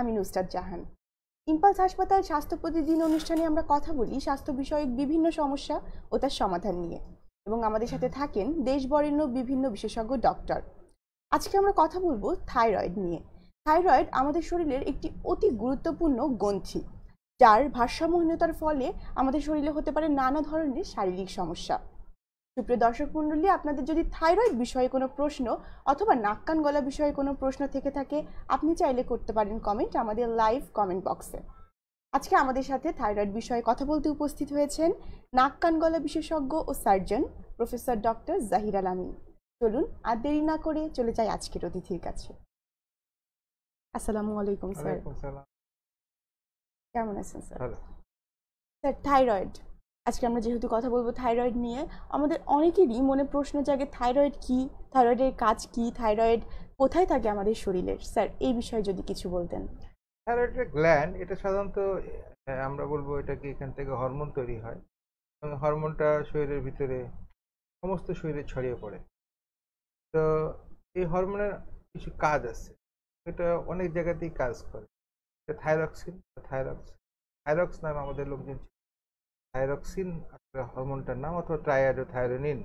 আমি নুসরাত জাহান। ইম্পালস হাসপাতাল স্বাস্থ্য প্রতিদিন অনুষ্ঠানে আমরা কথা বলি স্বাস্থ্য বিষয়ক বিভিন্ন সমস্যা ও তার সমাধান নিয়ে এবং আমাদের সাথে থাকেন দেশ বরেণ্য বিভিন্ন বিশেষজ্ঞ ডক্টর। আজকে আমরা কথা বলব থাইরয়েড নিয়ে। থাইরয়েড আমাদের শরীরের একটি অতি গুরুত্বপূর্ণ গ্রন্থি, যার ভারসাম্যহীনতার ফলে আমাদের শরীরে হতে পারে নানা ধরনের শারীরিক সমস্যা। সুপ্রিয় দর্শক মণ্ডলী আপনাদের যদি থাইরয়েড বিষয়ে কোনো প্রশ্ন অথবা নাক কান গলা বিষয়ে কোনো প্রশ্ন থেকে থাকে আপনি চাইলে করতে পারেন কমেন্ট আমাদের লাইভ কমেন্ট বক্সে। আজকে আমাদের সাথে থাইরয়েড বিষয়ে কথা বলতে উপস্থিত হয়েছেন নাক কান গলা বিশেষজ্ঞ ও surgeon professor doctor Zahir Al Amin. চলুন আর দেরি না করে চলে যাই আজকের অতিথির কাছে। আসসালামু আলাইকুম স্যার। কেমন আছেন স্যার? স্যার থাইরয়েড আজকে আমরা যেহেতু কথা বলব থাইরয়েড নিয়ে, আমাদের অনেকেরই মনে প্রশ্ন জাগে থাইরয়েড কি? থাইরয়েডের কাজ কি? থাইরয়েড কোথায় থাকে আমাদের শরীরের স্যার, এই বিষয়ে যদি কিছু বলতেন। থাইরয়েডের গ্ল্যান্ড এটা সাধারণত আমরা বলব এটাকে এখান থেকে হরমোন তৈরি হয়? এবং হরমোনটা শরীরের ভিতরে সমস্ত শরীরে ছড়িয়ে পড়ে। তো এই হরমোনের কিছু কাজ আছে। এটা অনেক জায়গাতেই কাজ করে। থাইরক্সিন থাইরক্স থাইরক্স নাম আমাদের লোকজন। থাইরক্সিন আসলে হরমোনটার নাম অথবা ট্রায়াডো থাইরোনিন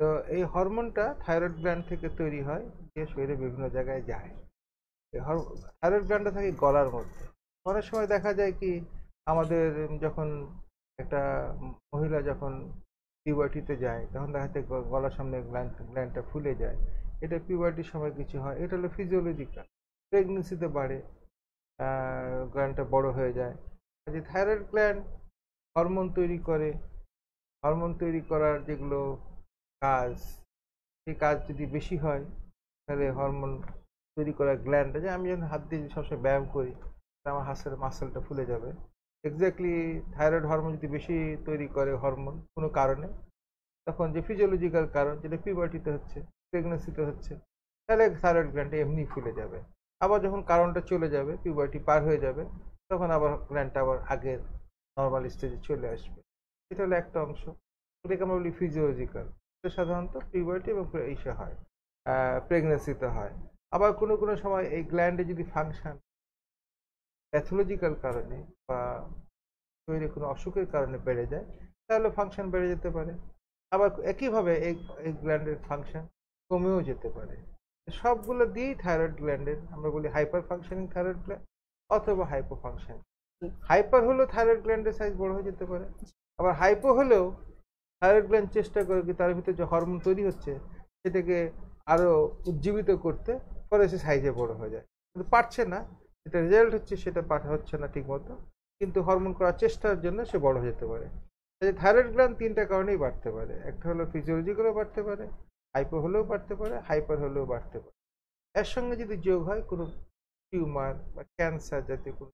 তো এই হরমোনটা থাইরয়েড গ্ল্যান্ড থেকে তৈরি হয়, যে শরীরে বিভিন্ন জায়গায় যায়। থাইরয়েড গ্ল্যান্ডটা থাকে গলার মধ্যে। অনেক সময় দেখা যায় কি, আমাদের যখন একটা মহিলা যখন পিউবার্টিতে যায়, তখন দেখা যায় গলার সামনে গ্ল্যান্ড গ্ল্যান্ডটা ফুলে যায়। এটা পিউবার্টির সময় কিছু হয়। এটা হলো ফিজিওলজিক্যাল প্রেগনেন্সিতে বাড়ে গ্ল্যান্ডটা বড় হয়ে যায়। যে থাইরয়েড গ্ল্যান্ড হরমোন তৈরি করে, হরমোন তৈরি করার যেগুলো কাজ, সেই কাজ যদি বেশি হয়, তাহলে হরমোন তৈরি করার গ্ল্যান্ডটা, যে আমি যখন হাত দিয়ে সবসময় ব্যায়াম করি আমার হাতের মাসেলটা ফুলে যাবে। এক্স্যাক্টলি থাইরয়েড হরমোন যদি বেশি তৈরি করে হরমোন কোনো কারণে, তখন যে ফিজিওলজিক্যাল কারণ, যেটা পিউবার্টিতে হচ্ছে প্রেগনেন্সিতে হচ্ছে, তাহলে থাইরয়েড গ্ল্যান্ডটা এমনি ফুলে যাবে। আবার যখন কারণটা চলে যাবে পিউবার্টি পার হয়ে যাবে, তখন আবার গ্ল্যান্ডটা আবার আগের নর্মাল স্টেজে চলে আসবে। এটা হলো একটা অংশ। এটাকে আমরা বলি ফিজিওলজিক্যাল সাধারণত পিউবার্টি এবং ইসে হয়। প্রেগনেন্সিতে হয়। আবার কোনো কোনো সময় এই গ্ল্যান্ডে যদি ফাংশন প্যাথোলজিক্যাল কারণে বা শরীরে কোনো অসুখের কারণে বেড়ে যায়, তাহলে ফাংশন বেড়ে যেতে পারে। আবার একইভাবে এই এই গ্ল্যান্ডের ফাংশন কমেও যেতে পারে। সবগুলো দিয়েই থাইরয়েড গ্ল্যান্ডের আমরা বলি হাইপার ফাংশনিং থাইরয়েড গ্ল্যান্ড অথবা হাইপো ফাংশন হাইপার হলেও থাইরয়েড গ্ল্যান্ডের সাইজ বড় হয়ে যেতে পারে। আবার হাইপো হলেও থাইরয়েড গ্ল্যান্ড চেষ্টা করে কি তার ভিতরে যে হরমোন তৈরি হচ্ছে, সেটাকে আরও উজ্জীবিত করতে ফলে সে সাইজে বড় হয়ে যায়। কিন্তু পারছে না, যেটা রেজাল্ট হচ্ছে সেটা পাঠা হচ্ছে না ঠিক মতো কিন্তু হরমোন করার চেষ্টার জন্য সে বড় হয়ে যেতে পারে। থাইরয়েড গ্ল্যান্ড তিনটা কারণেই বাড়তে পারে। একটা হলো ফিজিওলজিক্যালও বাড়তে পারে হাইপো হলেও বাড়তে পারে হাইপার হলেও বাড়তে পারে। এর সঙ্গে যদি যোগ হয় কোনো টিউমার বা ক্যান্সার জাতীয় কোনো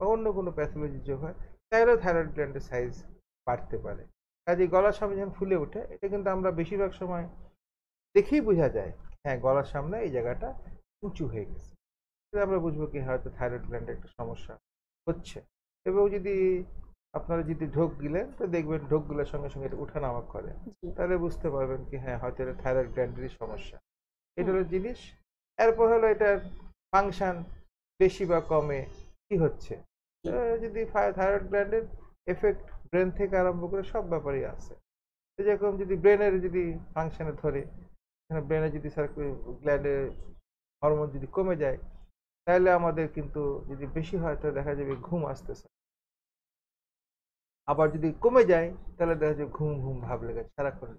বা অন্য কোনো প্যাথোলজি যোগ হয় তাহলেও থাইরয়েড গ্ল্যান্ডের সাইজ বাড়তে পারে। কাজে গলার সামনে যখন ফুলে ওঠে এটা কিন্তু আমরা বেশিরভাগ সময় দেখেই বোঝা যায় হ্যাঁ গলার সামনে এই জায়গাটা উঁচু হয়ে গেছে। তাহলে আমরা বুঝব কি হয়তো থাইরয়েড গ্ল্যান্ডের একটা সমস্যা হচ্ছে। এবং যদি আপনারা যদি ঢোক দিলেন তো দেখবেন ঢোকগুলোর সঙ্গে সঙ্গে এটা উঠানামা করে। তাহলে বুঝতে পারবেন কি হ্যাঁ হয়তো এটা থাইরয়েড গ্ল্যান্ডেরই সমস্যা। এটা হলো জিনিস। এরপর হলো এটার ফাংশন বেশি বা কমে। কি হচ্ছে? যদি থাইরয়েড গ্ল্যান্ডের এফেক্ট ব্রেন থেকে আরম্ভ করে সব ব্যাপারেই আছে। যেরকম যদি ব্রেনের যদি ফাংশনে ধরে ব্রেনে যদি গ্ল্যান্ডের হরমোন যদি কমে যায় তাহলে আমাদের কিন্তু যদি বেশি হয় তাহলে দেখা যাবে ঘুম আসতেছে। আবার যদি কমে যায় তাহলে দেখা যাবে ঘুম ঘুম ভাব লেগে সারাক্ষণ।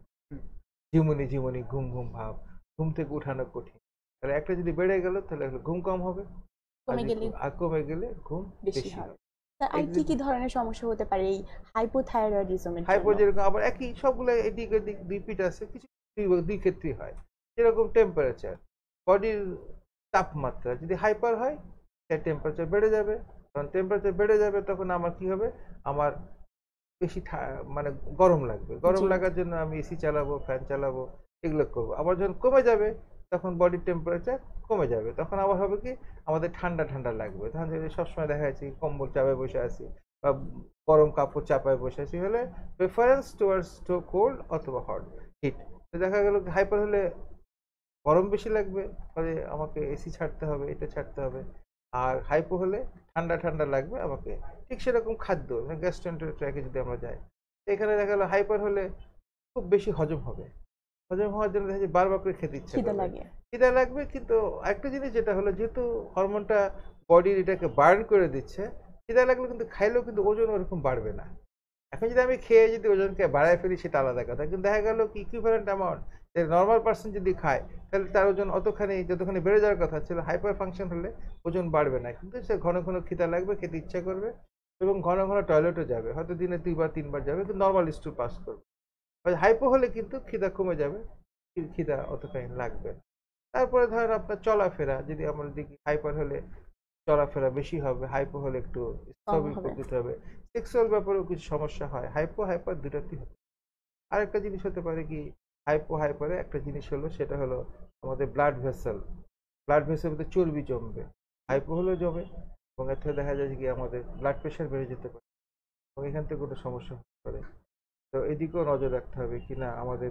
ঝিমুনি ঝিমুনি ঘুম ঘুম ভাব। ঘুম থেকে উঠানো কঠিন। তাহলে একটা যদি বেড়ে গেল তাহলে ঘুম কম হবে। কমে গেলে কমে গেলে ঘুম বেশি স্যার আর কি কি ধরনের সমস্যা হতে পারে এই হাইপোথাইরয়েডিজমের হাইপো যেরকম আবার একই সবগুলো এদিক ওদিক পিঠ আছে কিছু দুই ক্ষেত্রেই হয়। যেরকম টেম্পারেচার বডির তাপমাত্রা যদি হাইপার হয় সে টেম্পারেচার বেড়ে যাবে। যখন টেম্পারেচার বেড়ে যাবে তখন আমার কি হবে? আমার বেশি মানে গরম লাগবে। গরম লাগার জন্য আমি এসি চালাবো ফ্যান চালাবো এগুলো করব। আবার যখন কমে যাবে তখন বডির টেম্পারেচার কমে যাবে। তখন আবার হবে কি? আমাদের ঠান্ডা ঠান্ডা লাগবে। তখন যদি সবসময় দেখা যাচ্ছে কম্বল চাপায় বসে আছি বা গরম কাপড় চাপায় বসে আছি হলে প্রেফারেন্স টুয়ার্ডস টু কোল্ড অথবা হট হিট তো দেখা গেল হাইপার হলে গরম বেশি লাগবে, ফলে আমাকে এসি ছাড়তে হবে, এটা ছাড়তে হবে। আর হাইপো হলে ঠান্ডা ঠান্ডা লাগবে আমাকে। ঠিক সেরকম খাদ্য গ্যাস্ট্রেন্টের ট্র্যাকে যদি আমরা যাই এখানে দেখা গেলো হাইপার হলে খুব বেশি হজম হবে। হজম হওয়ার জন্য দেখা যায় বারবার করে খেতে ইচ্ছে খিদে খিদা লাগবে কিন্তু একটা জিনিস যেটা হলো যেহেতু হরমোনটা বডির এটাকে বার্ন করে দিচ্ছে খিদা লাগলে কিন্তু খাইলেও কিন্তু ওজন ওরকম বাড়বে না। এখন যদি আমি খেয়ে যদি ওজনকে বাড়ায় ফেলি সেটা আলাদা কথা। কিন্তু দেখা গেল কি ইকুইভ্যালেন্ট অ্যামাউন্ট যে নর্মাল পার্সন যদি খায় তাহলে তার ওজন অতখানি যতখানি বেড়ে যাওয়ার কথা ছিল হাইপার ফাংশন হলে ওজন বাড়বে না। কিন্তু সে ঘন ঘন খিদা লাগবে খেতে ইচ্ছা করবে এবং ঘন ঘন টয়লেটও যাবে। হয়তো দিনে দুইবার তিনবার যাবে কিন্তু নর্মাল স্টুল পাস করবে। হাইপো হলে কিন্তু খিদা কমে যাবে খিদা অতখানি লাগবে না। তারপরে ধরেন আপনার চলাফেরা যদি আমরা দেখি হাইপার হলে চলাফেরা বেশি হবে হাইপো হলে একটু স্থবির হবে। হবে। সেক্সুয়াল ব্যাপারেও কিছু সমস্যা হয়। হাইপো হাইপার দুটাতেই হবে। আরেকটা জিনিস হতে পারে কি হাইপো হাইপারে একটা জিনিস হলো সেটা হলো আমাদের ব্লাড ভেসেল ব্লাড ভেসেল মধ্যে চর্বি জমবে। হাইপো হলেও জমে এবং এর থেকে দেখা যায় যে কি আমাদের ব্লাড প্রেশার বেড়ে যেতে পারে। এবং এখান থেকে কোনো সমস্যা হতে পারে। তো এদিকেও নজর রাখতে হবে কি না আমাদের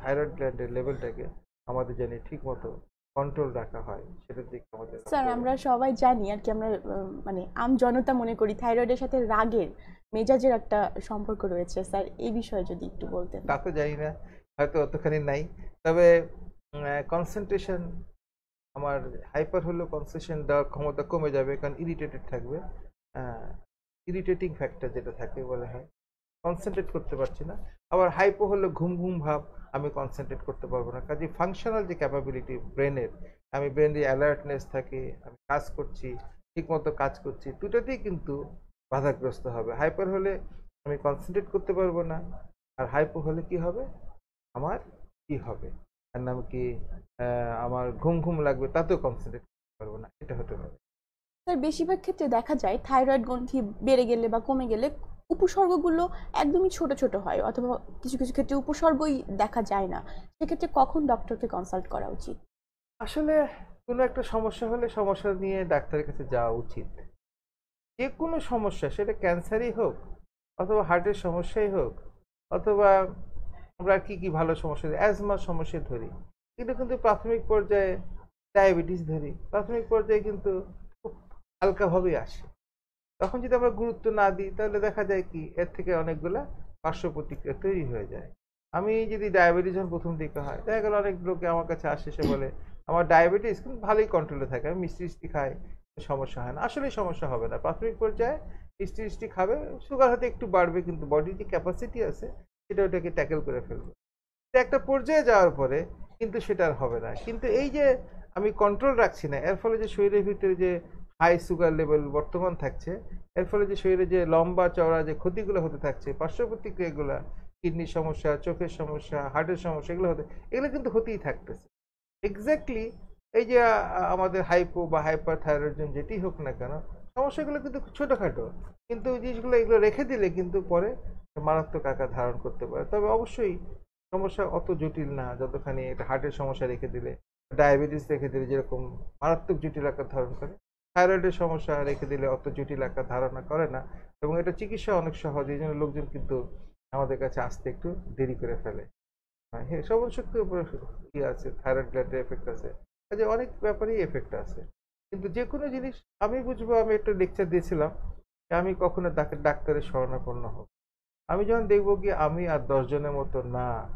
থাইরয়েড গ্ল্যান্ডের লেভেলটাকে আমাদের জানি ঠিক মতো কন্ট্রোল রাখা হয় সেটার দিকে আমাদের স্যার আমরা সবাই জানি আর কি আমরা মানে আম জনতা মনে করি থাইরয়েডের সাথে রাগের মেজাজের একটা সম্পর্ক রয়েছে। স্যার এই বিষয়ে যদি একটু বলতেন। তা তো জানি না হয়তো অতখানি নাই। তবে কনসেন্ট্রেশন আমার হাইপার হলেও কনসেশন দেওয়ার ক্ষমতা কমে যাবে কারণ ইরিটেটেড থাকবে। ইরিটেটিং ফ্যাক্টর যেটা থাকে বলা হয়। কনসেন্ট্রেট করতে পারছি না। আবার হাইপো হলে ঘুম ঘুম ভাব, আমি কনসেন্ট্রেট করতে পারব না। কাজে ফাংশনাল যে ক্যাপাবিলিটি ব্রেনের আমি ব্রেনের অ্যালার্টনেস থাকে, আমি কাজ করছি, ঠিকমতো কাজ করছি, দুটাতেই কিন্তু বাধাগ্রস্ত হবে। হাইপার হলে আমি কনসেন্ট্রেট করতে পারব না, আর হাইপো হলে কি হবে? আমার কি হবে? তার নাম কি? আমার ঘুম ঘুম লাগবে, তাতেও কনসেন্ট্রেট করতে পারব না, এটা হতে পারে। স্যার, বেশিরভাগ ক্ষেত্রে দেখা যায় থাইরয়েড গ্রন্থি বেড়ে গেলে বা কমে গেলে উপসর্গগুলো একদমই ছোট ছোট হয় অথবা কিছু কিছু ক্ষেত্রে উপসর্গই দেখা যায় না। সেক্ষেত্রে কখন ডক্টরকে কনসাল্ট করা উচিত? আসলে কোনো একটা সমস্যা হলে সমস্যা নিয়ে ডাক্তারের কাছে যাওয়া উচিত। যে কোনো সমস্যা, সেটা ক্যান্সারই হোক অথবা হার্টের সমস্যাই হোক অথবা আমরা কি কি ভালো সমস্যা অ্যাজমার সমস্যা ধরি কিন্তু কিন্তু প্রাথমিক পর্যায়ে ডায়াবেটিস ধরি, প্রাথমিক পর্যায়ে কিন্তু খুব হালকাভাবেই আসে। তখন যদি আমরা গুরুত্ব না দিই, তাহলে দেখা যায় কি, এর থেকে অনেকগুলা পার্শ্ব প্রতিক্রিয়া তৈরি হয়ে যায়। আমি যদি ডায়াবেটিস যখন প্রথম দিকে হয়, দেখা গেল অনেক লোকে আমার কাছে আসে সে বলে, আমার ডায়াবেটিস কিন্তু ভালোই কন্ট্রোলে থাকে, আমি মিষ্টি মিষ্টি খাই, সমস্যা হয় না। আসলে সমস্যা হবে না। প্রাথমিক পর্যায়ে মিষ্টি মিষ্টি খাবে সুগার হয়তো একটু বাড়বে, কিন্তু বডির যে ক্যাপাসিটি আছে, সেটা ওটাকে ট্যাকেল করে ফেলবে। একটা পর্যায়ে যাওয়ার পরে কিন্তু সেটা আর হবে না। কিন্তু এই যে আমি কন্ট্রোল রাখছি না, এর ফলে যে শরীরের ভিতরে যে হাই সুগার লেভেল বর্তমান থাকছে। এর ফলে যে শরীরে যে লম্বা চওড়া যে ক্ষতিগুলো হতে থাকছে পার্শ্ব প্রতিক্রিয়াগুলো কিডনির সমস্যা, চোখের সমস্যা, হার্টের সমস্যা, এগুলো হতে, এগুলো কিন্তু হতেই থাকতেছে। এক্স্যাক্টলি এই যে, আমাদের হাইপো বা হাইপার থাইরয়েডিজম যেটি হোক না কেন, সমস্যাগুলো কিন্তু ছোটোখাটো। কিন্তু জিনিসগুলো এগুলো রেখে দিলে কিন্তু পরে মারাত্মক আকার ধারণ করতে পারে। তবে অবশ্যই সমস্যা অত জটিল না, যতখানি একটা হার্টের সমস্যা রেখে দিলে ডায়াবেটিস রেখে দিলে যেরকম মারাত্মক জটিল আকার ধারণ করে। থাইরয়েডের সমস্যা রেখে দিলে অত জটিল আকার ধারণা করে না এবং এটা চিকিৎসা অনেক সহজ, এই জন্য লোকজন কিন্তু আমাদের কাছে আসতে একটু দেরি করে ফেলে। হ্যাঁ শ্রবণ শক্তির উপরে ইয়ে আছে, থাইরয়েড গ্ল্যান্ডের এফেক্ট আছে। কাজে অনেক ব্যাপারেই এফেক্ট আছে। কিন্তু যে কোনো জিনিস, আমি বুঝব, আমি একটা লেকচার দিয়েছিলাম যে আমি কখনো ডাক- ডাক্তারের শরণাপন্ন হব। আমি যখন দেখব কি আমি আর দশজনের মতো না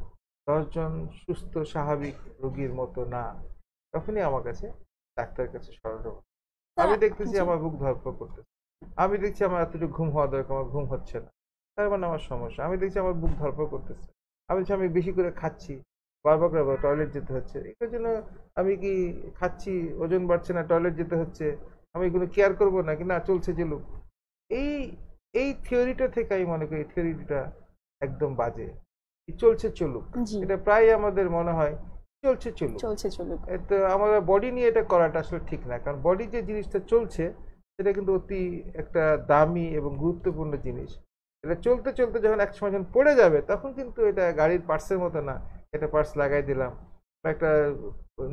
দশজন সুস্থ, স্বাভাবিক রোগীর মতো না, তখনই আমার কাছে ডাক্তারের কাছে শরণ হব আমি দেখতেছি আমার বুক ধরপড় করতেছে। আমি দেখছি আমার এতটুকু ঘুম হওয়া দরকার আমার ঘুম হচ্ছে না। তার মানে আমার সমস্যা। আমি দেখছি আমার বুক ধরপড় করতেছে। আমি দেখছি আমি বেশি করে খাচ্ছি। বারবার করে টয়লেট যেতে হচ্ছে। এটার জন্য আমি কি খাচ্ছি? ওজন বাড়ছে না টয়লেট যেতে হচ্ছে? আমি এগুলো কেয়ার করব না কি না চলছে চলুক এই এই থিওরিটা থেকে আমি মনে করি থিওরিটা একদম বাজে। চলছে চলুক। এটা প্রায় আমাদের মনে হয় চলছে চলুক। চলছে চলুক। তো আমাদের বডি নিয়ে এটা করাটা আসলে ঠিক না কারণ বডি যে জিনিসটা চলছে সেটা কিন্তু অতি একটা দামি এবং গুরুত্বপূর্ণ জিনিস। এটা চলতে চলতে যখন এক সময় যখন পড়ে যাবে তখন কিন্তু এটা গাড়ির পার্টসের মতো না। এটা পার্টস লাগাই দিলাম বা একটা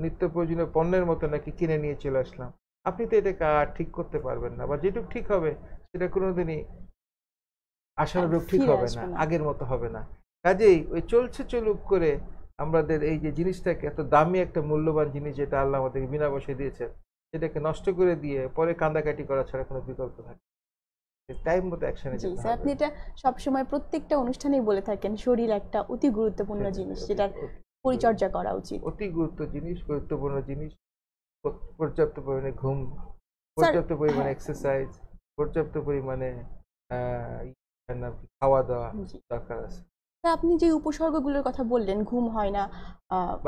নিত্য প্রয়োজনীয় পণ্যের মতো নাকি কিনে নিয়ে চলে আসলাম। আপনি তো এটাকে আর ঠিক করতে পারবেন না বা যেটুকু ঠিক হবে সেটা কোনোদিনই আশানুরূপ ঠিক হবে না। আগের মতো হবে না। কাজেই ওই চলছে চলুক করে আমাদের এই যে জিনিসটাকে এত দামি একটা মূল্যবান জিনিস যেটা আল্লাহ আমাদেরকে বিনা বসে দিয়েছেন সেটাকে নষ্ট করে দিয়ে পরে কান্দাকাটি করা ছাড়া কোনো বিকল্প থাকে টাইম মতো অ্যাকশনে জি স্যার আপনি এটা সবসময় প্রত্যেকটা অনুষ্ঠানেই বলে থাকেন শরীর একটা অতি গুরুত্বপূর্ণ জিনিস যেটার পরিচর্যা করা উচিত। অতি গুরুত্ব জিনিস গুরুত্বপূর্ণ জিনিস পর্যাপ্ত পরিমাণে ঘুম পর্যাপ্ত পরিমাণে হ্যাঁ। এক্সারসাইজ পর্যাপ্ত পরিমাণে খাওয়া দাওয়া দরকার আছে। আপনি যে উপসর্গগুলোর কথা বললেন ঘুম হয় না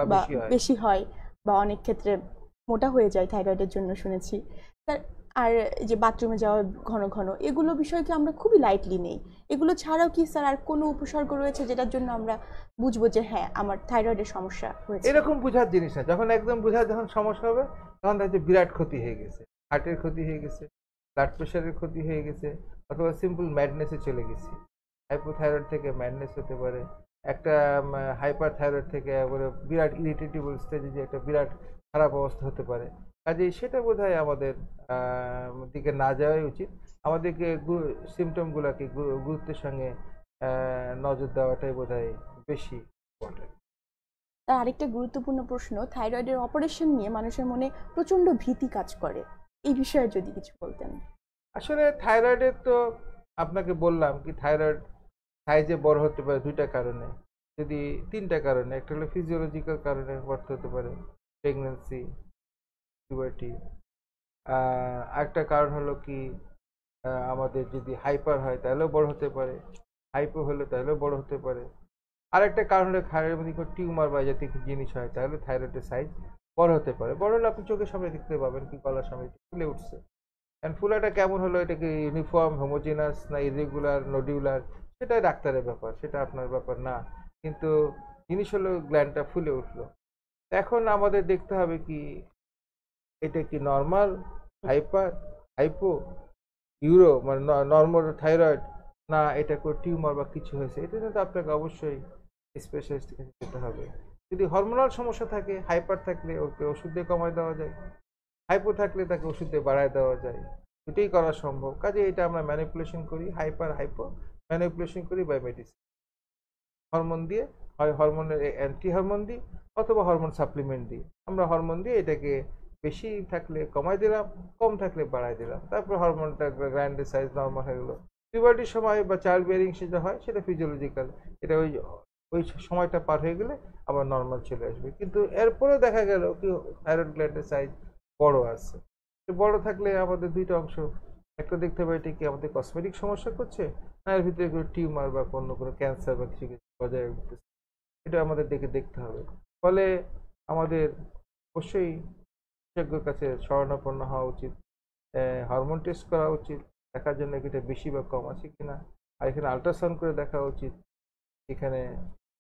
বা বেশি হয়। বা অনেক ক্ষেত্রে মোটা হয়ে যায় থাইরয়েডের জন্য শুনেছি। স্যার আর এই যে বাথরুমে যাওয়া ঘন ঘন এগুলো বিষয়কে আমরা খুবই লাইটলি নেই? এগুলো ছাড়াও কি স্যার আর কোনো উপসর্গ রয়েছে যেটার জন্য আমরা বুঝব যে হ্যাঁ আমার থাইরয়েডের সমস্যা হয়েছে? এরকম বোঝার জিনিস না। যখন একদম বোঝার যখন সমস্যা হবে তখন দেখছে বিরাট ক্ষতি হয়ে গেছে। হার্টের ক্ষতি হয়ে গেছে ব্লাড প্রেশারের ক্ষতি হয়ে গেছে অথবা সিম্পল ম্যাডনেসে চলে গেছে। হাইপোথাইরয়েড থেকে ম্যাডনেস হতে পারে। একটা হাইপার থাইরয়েড থেকে একবারে বিরাট ইরিটেটেবল স্টেজে যে একটা বিরাট খারাপ অবস্থা হতে পারে। কাজেই সেটা বোধ হয় আমাদের দিকে না যাওয়াই উচিত। আমাদেরকে সিমটমগুলোকে গুরুত্বের সঙ্গে নজর দেওয়াটাই বোধ হয় বেশি ইম্পর্টেন্ট তার আরেকটা গুরুত্বপূর্ণ প্রশ্ন থাইরয়েডের অপারেশন নিয়ে মানুষের মনে প্রচণ্ড ভীতি কাজ করে। এই বিষয়ে যদি কিছু বলতেন। আসলে থাইরয়েডের তো আপনাকে বললাম কি থাইরয়েড সাইজে বড় হতে পারে দুইটা কারণে। যদি তিনটা কারণে, একটা হলো ফিজিওলজিক্যাল কারণে বড় হতে পারে প্রেগনেন্সি পিউবার্টি আরেকটা কারণ হলো কি আমাদের যদি হাইপার হয় তাহলেও বড় হতে পারে হাইপো হলে তাহলেও বড় হতে পারে। আরেকটা কারণ হলো থাইরয়েডের মধ্যে টিউমার বা জাতীয় জিনিস হয়, তাহলে থাইরয়েডের সাইজ বড় হতে পারে। বড় হলে আপনি চোখের সামনে দেখতে পাবেন কি গলার সামনে ফুলে উঠছে। অ্যান্ড ফুলাটা কেমন হলো? এটা কি ইউনিফর্ম হোমোজিনাস না ইরেগুলার নডিউলার সেটাই ডাক্তারের ব্যাপার, সেটা আপনার ব্যাপার না। কিন্তু জিনিস হলো গ্ল্যান্ডটা ফুলে উঠল। এখন আমাদের দেখতে হবে কি, এটা কি নর্মাল হাইপার হাইপো ইউরো মানে নর্মাল থাইরয়েড না এটা কোনো টিউমার বা কিছু হয়েছে? এটা কিন্তু আপনাকে অবশ্যই স্পেশালিস্ট যেতে হবে। যদি হরমোনাল সমস্যা থাকে হাইপার থাকলে ওকে ওষুধ দিয়ে কমায় দেওয়া যায়। হাইপো থাকলে তাকে ওষুধ দিয়ে বাড়ায় দেওয়া যায়। দুটোই করা সম্ভব। কাজে এটা আমরা ম্যানিপুলেশন করি হাইপার হাইপো ম্যানিপুলেশন করি বাই মেডিসিন হরমোন দিয়ে হয় হরমোনের অ্যান্টি হরমোন দিই অথবা হরমোন সাপ্লিমেন্ট দিই। আমরা হরমোন দিয়ে এটাকে বেশি থাকলে কমাই দিলাম, কম থাকলে বাড়াই দিলাম। তারপর হরমোনটা গ্র্যান্ডের সাইজ নর্মাল হয়ে গেলো। পিউবার্টির সময় বা চাইল্ড বিয়ারিং সেটা হয় সেটা ফিজিওলজিক্যাল এটা ওই ওই সময়টা পার হয়ে গেলে আবার নর্মাল চলে আসবে। কিন্তু এরপরেও দেখা গেল কি থাইরয়েড গ্ল্যান্ডের সাইজ বড় আছে। বড় থাকলে আমাদের দুইটা অংশ, একটা দেখতে হবে এটা কি আমাদের কসমেটিক সমস্যা করছে এর ভিতরে কোনো টিউমার বা কোনো কোনো ক্যান্সার বা কিছু কিছু বজায় উঠতেছে। এটা আমাদের দেখে দেখতে হবে। ফলে আমাদের অবশ্যই বিশেষজ্ঞের কাছে শরণাপন্ন হওয়া উচিত। হরমোন টেস্ট করা উচিত। দেখার জন্য এটা বেশি বা কম আছে কিনা? আর এখানে আল্ট্রাসাউন্ড করে দেখা উচিত এখানে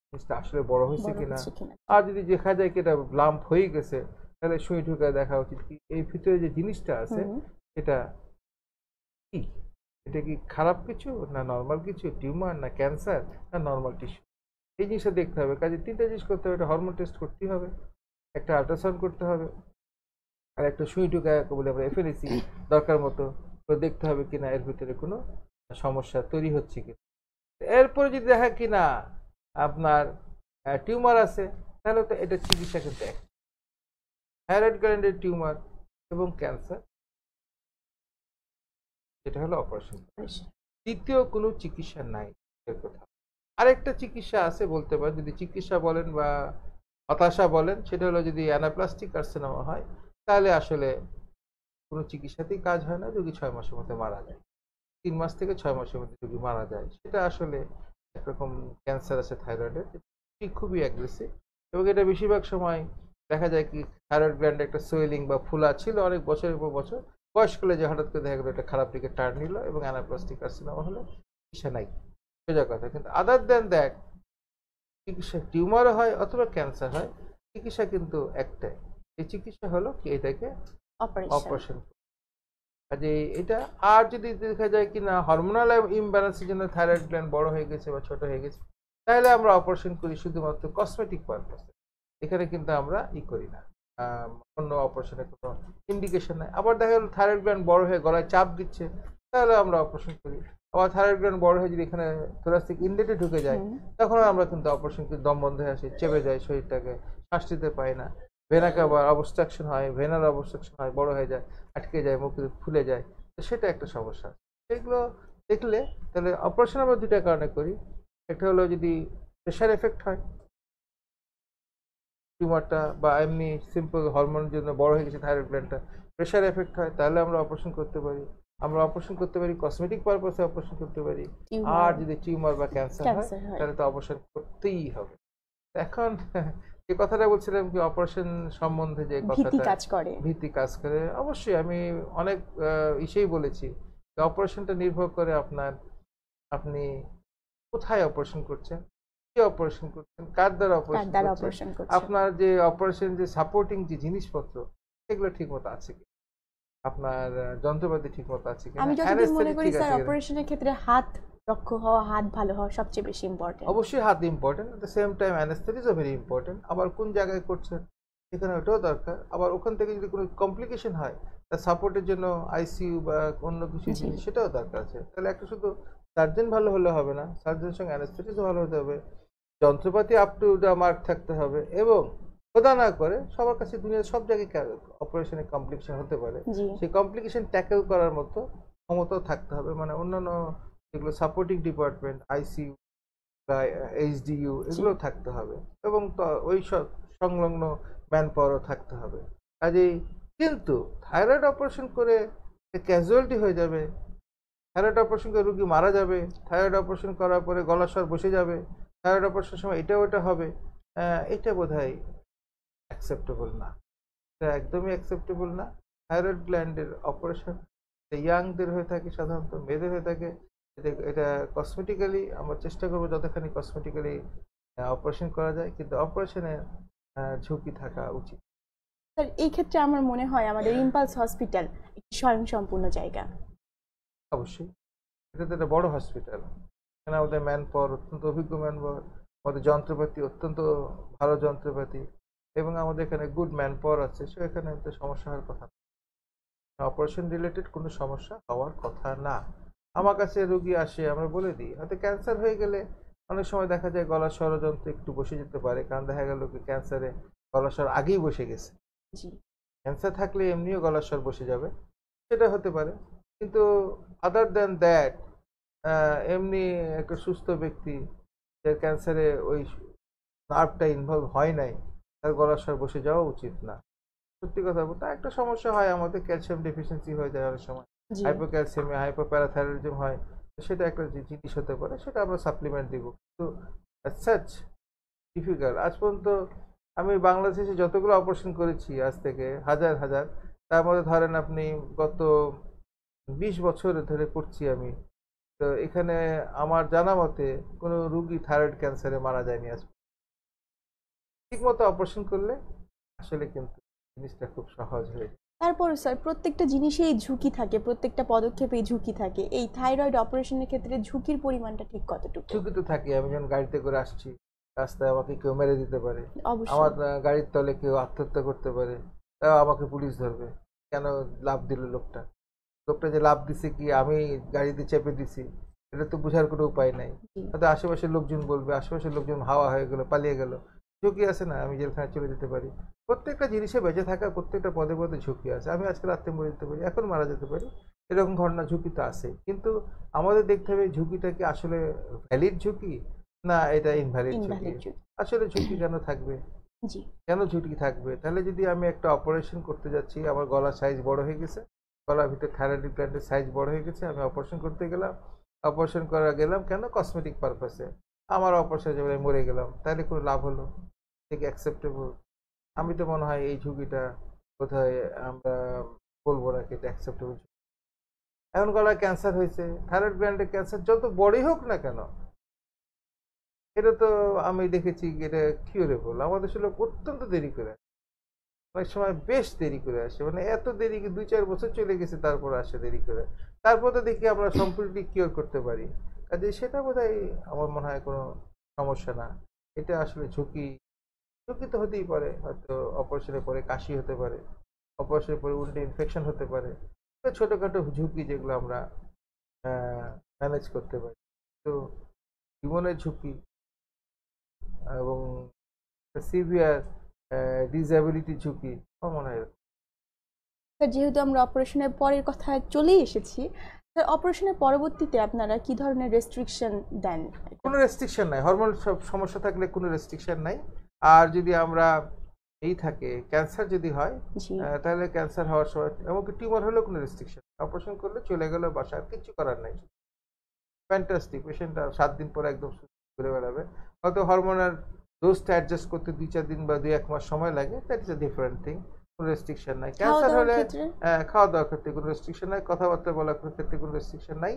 জিনিসটা আসলে বড় হয়েছে কিনা। আর যদি দেখা যায় কি এটা লাম্প হয়ে গেছে তাহলে সুই ঢুকে দেখা উচিত কি? এই ভিতরে যে জিনিসটা আছে এটা কি? এটা কি খারাপ কিছু না নর্মাল কিছু? টিউমার না ক্যান্সার না নর্মাল টিস্যু এই জিনিসটা দেখতে হবে। কাজে তিনটা জিনিস করতে হবে। একটা হরমোন টেস্ট করতেই হবে, একটা আল্ট্রাসাউন্ড করতে হবে, আর একটা সুই ঢুকা বলে আমরা এফএনএসি দরকার মতো। দেখতে হবে কিনা, এর ভিতরে কোনো সমস্যা তৈরি হচ্ছে কিনা। এরপরে যদি দেখা কিনা আপনার টিউমার আছে, তাহলে তো এটা চিকিৎসা কিন্তু এক। থাইরয়েড গ্ল্যান্ডের টিউমার এবং ক্যান্সার এটা হলো অপারেশন দ্বিতীয় কোনো চিকিৎসা নাই কথা। আরেকটা চিকিৎসা আছে বলতে পারেন যদি চিকিৎসা বলেন বা হতাশা বলেন সেটা হলো যদি অ্যানাপ্লাস্টিক কার্সিনোমা হয় তাহলে আসলে কোনো চিকিৎসাতেই কাজ হয় না রোগী ছয় মাসের মধ্যে মারা যায়। তিন মাস থেকে ছয় মাসের মধ্যে রোগী মারা যায়। সেটা আসলে একরকম ক্যান্সার আছে থাইরয়েডের ঠিক খুবই অ্যাগ্রেসিভ এবং এটা বেশিরভাগ সময় দেখা যায় কি থাইরয়েড গ্ল্যান্ডে একটা সোয়েলিং বা ফুলা ছিল অনেক বছরের পর বছর বয়সকালে যে হঠাৎ করে দেখা গেলো একটা খারাপ দিকে টার্ন নিল এবং অ্যানাপ্লাস্টিক কার্সিনোমা হলো চিকিৎসা নাই। সোজা কথা কিন্তু আদার দেন দ্যাট চিকিৎসা টিউমারও হয় অথবা ক্যান্সার হয় চিকিৎসা কিন্তু একটাই। এই চিকিৎসা হলো কি এটাকে অপারেশন কাজে এটা আর যদি দেখা যায় কি না হরমোনাল ইমব্যালেন্সের জন্য থাইরয়েড গ্ল্যান্ড বড় হয়ে গেছে বা ছোট হয়ে গেছে তাহলে আমরা অপারেশন করি শুধুমাত্র কসমেটিক পারপাসে এখানে কিন্তু আমরা ই করি না। অন্য অপারেশনের কোনো ইন্ডিকেশন নাই। আবার দেখা গেল থাইরয়েড গ্ল্যান্ড বড় হয়ে গলায় চাপ দিচ্ছে তাহলে আমরা অপারেশন করি। আবার থাইরয়েড গ্ল্যান্ড বড় হয়ে যদি এখানে থোরাসিক ইনলেটে ঢুকে যায় তখন আমরা কিন্তু অপারেশন করি দম বন্ধ হয়ে আসি চেপে যায় শরীরটাকে শ্বাস নিতে পাই না। ভেনাকে আবার অবস্ট্রাকশন হয় ভেনার অবস্ট্রাকশন হয় বড় হয়ে যায় আটকে যায় মুখ ফুলে যায়। তো সেটা একটা সমস্যা। সেগুলো দেখলে তাহলে অপারেশন আমরা দুটা কারণে করি। একটা হলো যদি প্রেশার এফেক্ট হয় টিউমারটা বা এমনি সিম্পল হরমোনের জন্য বড় হয়ে গেছে থাইরয়েড গ্ল্যান্ডটা প্রেশার এফেক্ট হয় তাহলে আমরা অপারেশন করতে পারি। আমরা অপারেশন করতে পারি কসমেটিক পারপাসে অপারেশন করতে পারি। আর যদি টিউমার বা ক্যান্সার হয় তাহলে তো অপারেশন করতেই হবে। এখন যে কথাটা বলছিলাম কি অপারেশন সম্বন্ধে যে কথাটা কাজ করে। ভীতি কাজ করে অবশ্যই আমি অনেক ইসেই বলেছি যে অপারেশনটা নির্ভর করে আপনার আপনি কোথায় অপারেশন করছেন অপারেশন করছেন? কার দ্বারা অপারেশন করছেন? আপনার যে অপারেশন যে সাপোর্টিং যে জিনিসপত্র সেগুলো আছে কি আপনার যন্ত্রপাতি আছে কি আমি যতদূর মনে করি স্যার অপারেশনের ক্ষেত্রে হাত দক্ষ হওয়া হাত ভালো হওয়া সবচেয়ে বেশি ইম্পর্টেন্ট অবশ্যই হাত important at the same time অ্যানেস্থেটিসও very important আবার কোন জায়গায় করছেন? সেখানে ওটাও দরকার। আবার ওখান থেকে যদি কোনো কমপ্লিকেশন হয় তার সাপোর্টের জন্য আইসিইউ বা অন্য কিছু জিনিস সেটাও দরকার আছে। তাহলে একটা শুধু সার্জন ভালো হলে হবে না। সার্জনের সঙ্গে অ্যানেস্থেটিসও ভালো হতে হবে। যন্ত্রপাতি আপ টু দ্য মার্ক থাকতে হবে এবং খোদা না করে সবার কাছে দুনিয়ার সব জায়গায় অপারেশনের কমপ্লিকেশন হতে পারে। সেই কমপ্লিকেশন ট্যাকেল করার মতো ক্ষমতাও থাকতে হবে। মানে অন্যান্য যেগুলো সাপোর্টিং ডিপার্টমেন্ট আইসিইউ বা এইচডিইউ এগুলো থাকতে হবে এবং ওই সব সংলগ্ন ম্যান পাওয়ারও থাকতে হবে। কাজেই কিন্তু থাইরয়েড অপারেশন করে ক্যাজুয়ালিটি হয়ে যাবে থাইরয়েড অপারেশন করে রুগী মারা যাবে থাইরয়েড অপারেশন করার পরে গলা স্বর বসে যাবে থাইরয়েড অপারেশনের সময় এটা ওটা হবে এটা বোধ হয় অ্যাকসেপ্টেবল না। এটা একদমই অ্যাকসেপ্টেবল না। থাইরয়েড গ্ল্যান্ডের অপারেশন ইয়াংদের হয়ে থাকে সাধারণত মেয়েদের হয়ে থাকে এটা- এটা কসমেটিক্যালি আমরা চেষ্টা করব যতখানি কসমেটিক্যালি অপারেশন করা যায় কিন্তু অপারেশনে ঝুঁকি থাকা উচিত। স্যার এই ক্ষেত্রে আমার মনে হয় আমাদের ইম্পালস হসপিটাল একটি স্বয়ংসম্পূর্ণ জায়গা। অবশ্যই। এটা তো একটা বড় হসপিটাল এখানে আমাদের ম্যান পাওয়ার অত্যন্ত অভিজ্ঞ ম্যান পাওয়ার আমাদের যন্ত্রপাতি অত্যন্ত ভালো যন্ত্রপাতি এবং আমাদের এখানে গুড ম্যান পাওয়ার আছে সো এখানে তো সমস্যা হওয়ার কথা না। অপারেশন রিলেটেড কোনো সমস্যা হওয়ার কথা না। আমার কাছে রুগী আসে আমরা বলে দিই হয়তো ক্যান্সার হয়ে গেলে অনেক সময় দেখা যায় গলার ষড়যন্ত্র একটু বসে যেতে পারে কারণ দেখা গেল কি ক্যান্সারে গলার স্বর আগেই বসে গেছে। ক্যান্সার থাকলে এমনিও গলার স্বর বসে যাবে সেটা হতে পারে। কিন্তু আদার দ্যান দ্যাট এমনি একটা সুস্থ ব্যক্তি যার ক্যান্সারে ওই নার্ভটা ইনভলভ হয় নাই তার গলার স্বর বসে যাওয়া উচিত না। সত্যি কথা বলতে একটা সমস্যা হয় আমাদের ক্যালসিয়াম ডেফিসিয়েন্সি হয়ে যায় অনেক সময়। জি। হাইপো হাইপোপ্যারাথাইরয়েডিজম হয় সেটা একটা জিনিস হতে পারে সেটা আমরা সাপ্লিমেন্ট দিব। কিন্তু সাচ ডিফিকাল্ট আজ পর্যন্ত আমি বাংলাদেশে যতগুলো অপারেশন করেছি আজ থেকে হাজার হাজার তার মধ্যে ধরেন আপনি গত বিশ বছর ধরে করছি আমি তো এখানে আমার জানা মতে কোনো রুগী থাইরয়েড ক্যান্সারে মারা যায়নি আজ। ঠিক মতো অপারেশন করলে আসলে কিন্তু জিনিসটা খুব সহজ হয়ে তারপর স্যার প্রত্যেকটা জিনিসেই ঝুঁকি থাকে প্রত্যেকটা পদক্ষেপেই ঝুঁকি থাকে। এই থাইরয়েড অপারেশনের ক্ষেত্রে ঝুঁকির পরিমাণটা ঠিক কতটুকু? ঝুঁকি তো থাকে আমি যখন গাড়িতে করে আসছি রাস্তায় আমাকে কেউ মেরে দিতে পারে। আমার গাড়ির তলে কেউ আত্মহত্যা করতে পারে তাও আমাকে পুলিশ ধরবে। কেন লাভ দিল লোকটা? লোকটা যে লাভ দিছে কি আমি গাড়িতে চেপে দিছি এটা তো বোঝার কোনো উপায় নাই। হয়তো আশেপাশের লোকজন বলবে আশেপাশের লোকজন হাওয়া হয়ে গেল পালিয়ে গেল ঝুঁকি আছে না আমি জেলখানে চলে যেতে পারি। প্রত্যেকটা জিনিসে বেঁচে থাকার প্রত্যেকটা পদে পদে ঝুঁকি আছে। আমি আজকে রাত্রে মরে যেতে পারি এখন মারা যেতে পারি এরকম ঘটনা ঝুঁকি তো আছে। কিন্তু আমাদের দেখতে হবে ঝুঁকিটা কি আসলে ভ্যালিড ঝুঁকি? না এটা ইনভ্যালিড ঝুঁকি। আসলে ঝুঁকি কেন থাকবে? কেন ঝুঁকি থাকবে? তাহলে যদি আমি একটা অপারেশন করতে যাচ্ছি আমার গলার সাইজ বড় হয়ে গেছে গলার ভিতরে থাইরয়েড গ্ল্যান্ডের সাইজ বড় হয়ে গেছে, আমি অপারেশন করতে গেলাম। অপারেশন করা গেলাম কেন? কসমেটিক পারপাসে আমার অপারেশন যাবে মরে গেলাম। তাহলে কোনো লাভ হলো? ঠিক অ্যাকসেপ্টেবল আমি তো মনে হয় এই ঝুঁকিটা কোথায় আমরা বলব না কি এটা অ্যাকসেপ্টেবল এখন গলায় ক্যান্সার হয়েছে থাইরয়েড গ্ল্যান্ডের ক্যান্সার যত বড়ই হোক না কেন, এটা তো আমি দেখেছি, এটা কিউরেবল আমাদের আসলে অত্যন্ত দেরি করে। অনেক সময় বেশ দেরি করে আসে। মানে এত দেরি দুই চার বছর চলে গেছে তারপর আসে দেরি করে। তারপর তো দেখি আমরা সম্পূর্ণলি কিওর করতে পারি। কাজে সেটা বোধ আমার মনে হয় কোনো সমস্যা না। এটা আসলে ঝুঁকি। ঝুঁকি তো হতেই পারে। হয়তো অপারেশনের পরে কাশি হতে পারে। অপারেশনের পরে উল্টে ইনফেকশন হতে পারে। ছোটোখাটো ঝুঁকি যেগুলো আমরা ম্যানেজ করতে পারি। তো জীবনের ঝুঁকি এবং সিভিয়ার ডিসএবিলিটি ঝুঁকি আমার মনে হয় যেহেতু আমরা অপারেশনের পরের কথায় চলেই এসেছি অপারেশনের পরবর্তীতে আপনারা কি ধরনের রেস্ট্রিকশন দেন? কোনো রেস্ট্রিকশন নাই হরমোন সমস্যা থাকলে কোনো রেস্ট্রিকশন নাই। আর যদি আমরা এই থাকে ক্যান্সার যদি হয় তাহলে ক্যান্সার হওয়ার সময় এমনকি টিউমার হলেও কোনো রেস্ট্রিকশন অপারেশন করলে চলে গেলে বাসা আর কিছু করার নাই। ফ্যান্টাস্টিক পেশেন্টটা সাত দিন পরে একদম সুস্থ ঘুরে বেড়াবে। হয়তো হরমোনাল ডোজটা অ্যাডজাস্ট করতে দুই চার দিন বা দুই এক মাস সময় লাগে। That is a different thing কোনো রেস্ট্রিকশন নাই। ক্যান্সার হলে খাওয়া দাওয়ার ক্ষেত্রে কোনো রেস্ট্রিকশন নাই। কথাবার্তা বলার ক্ষেত্রে কোনো রেস্ট্রিকশন নাই।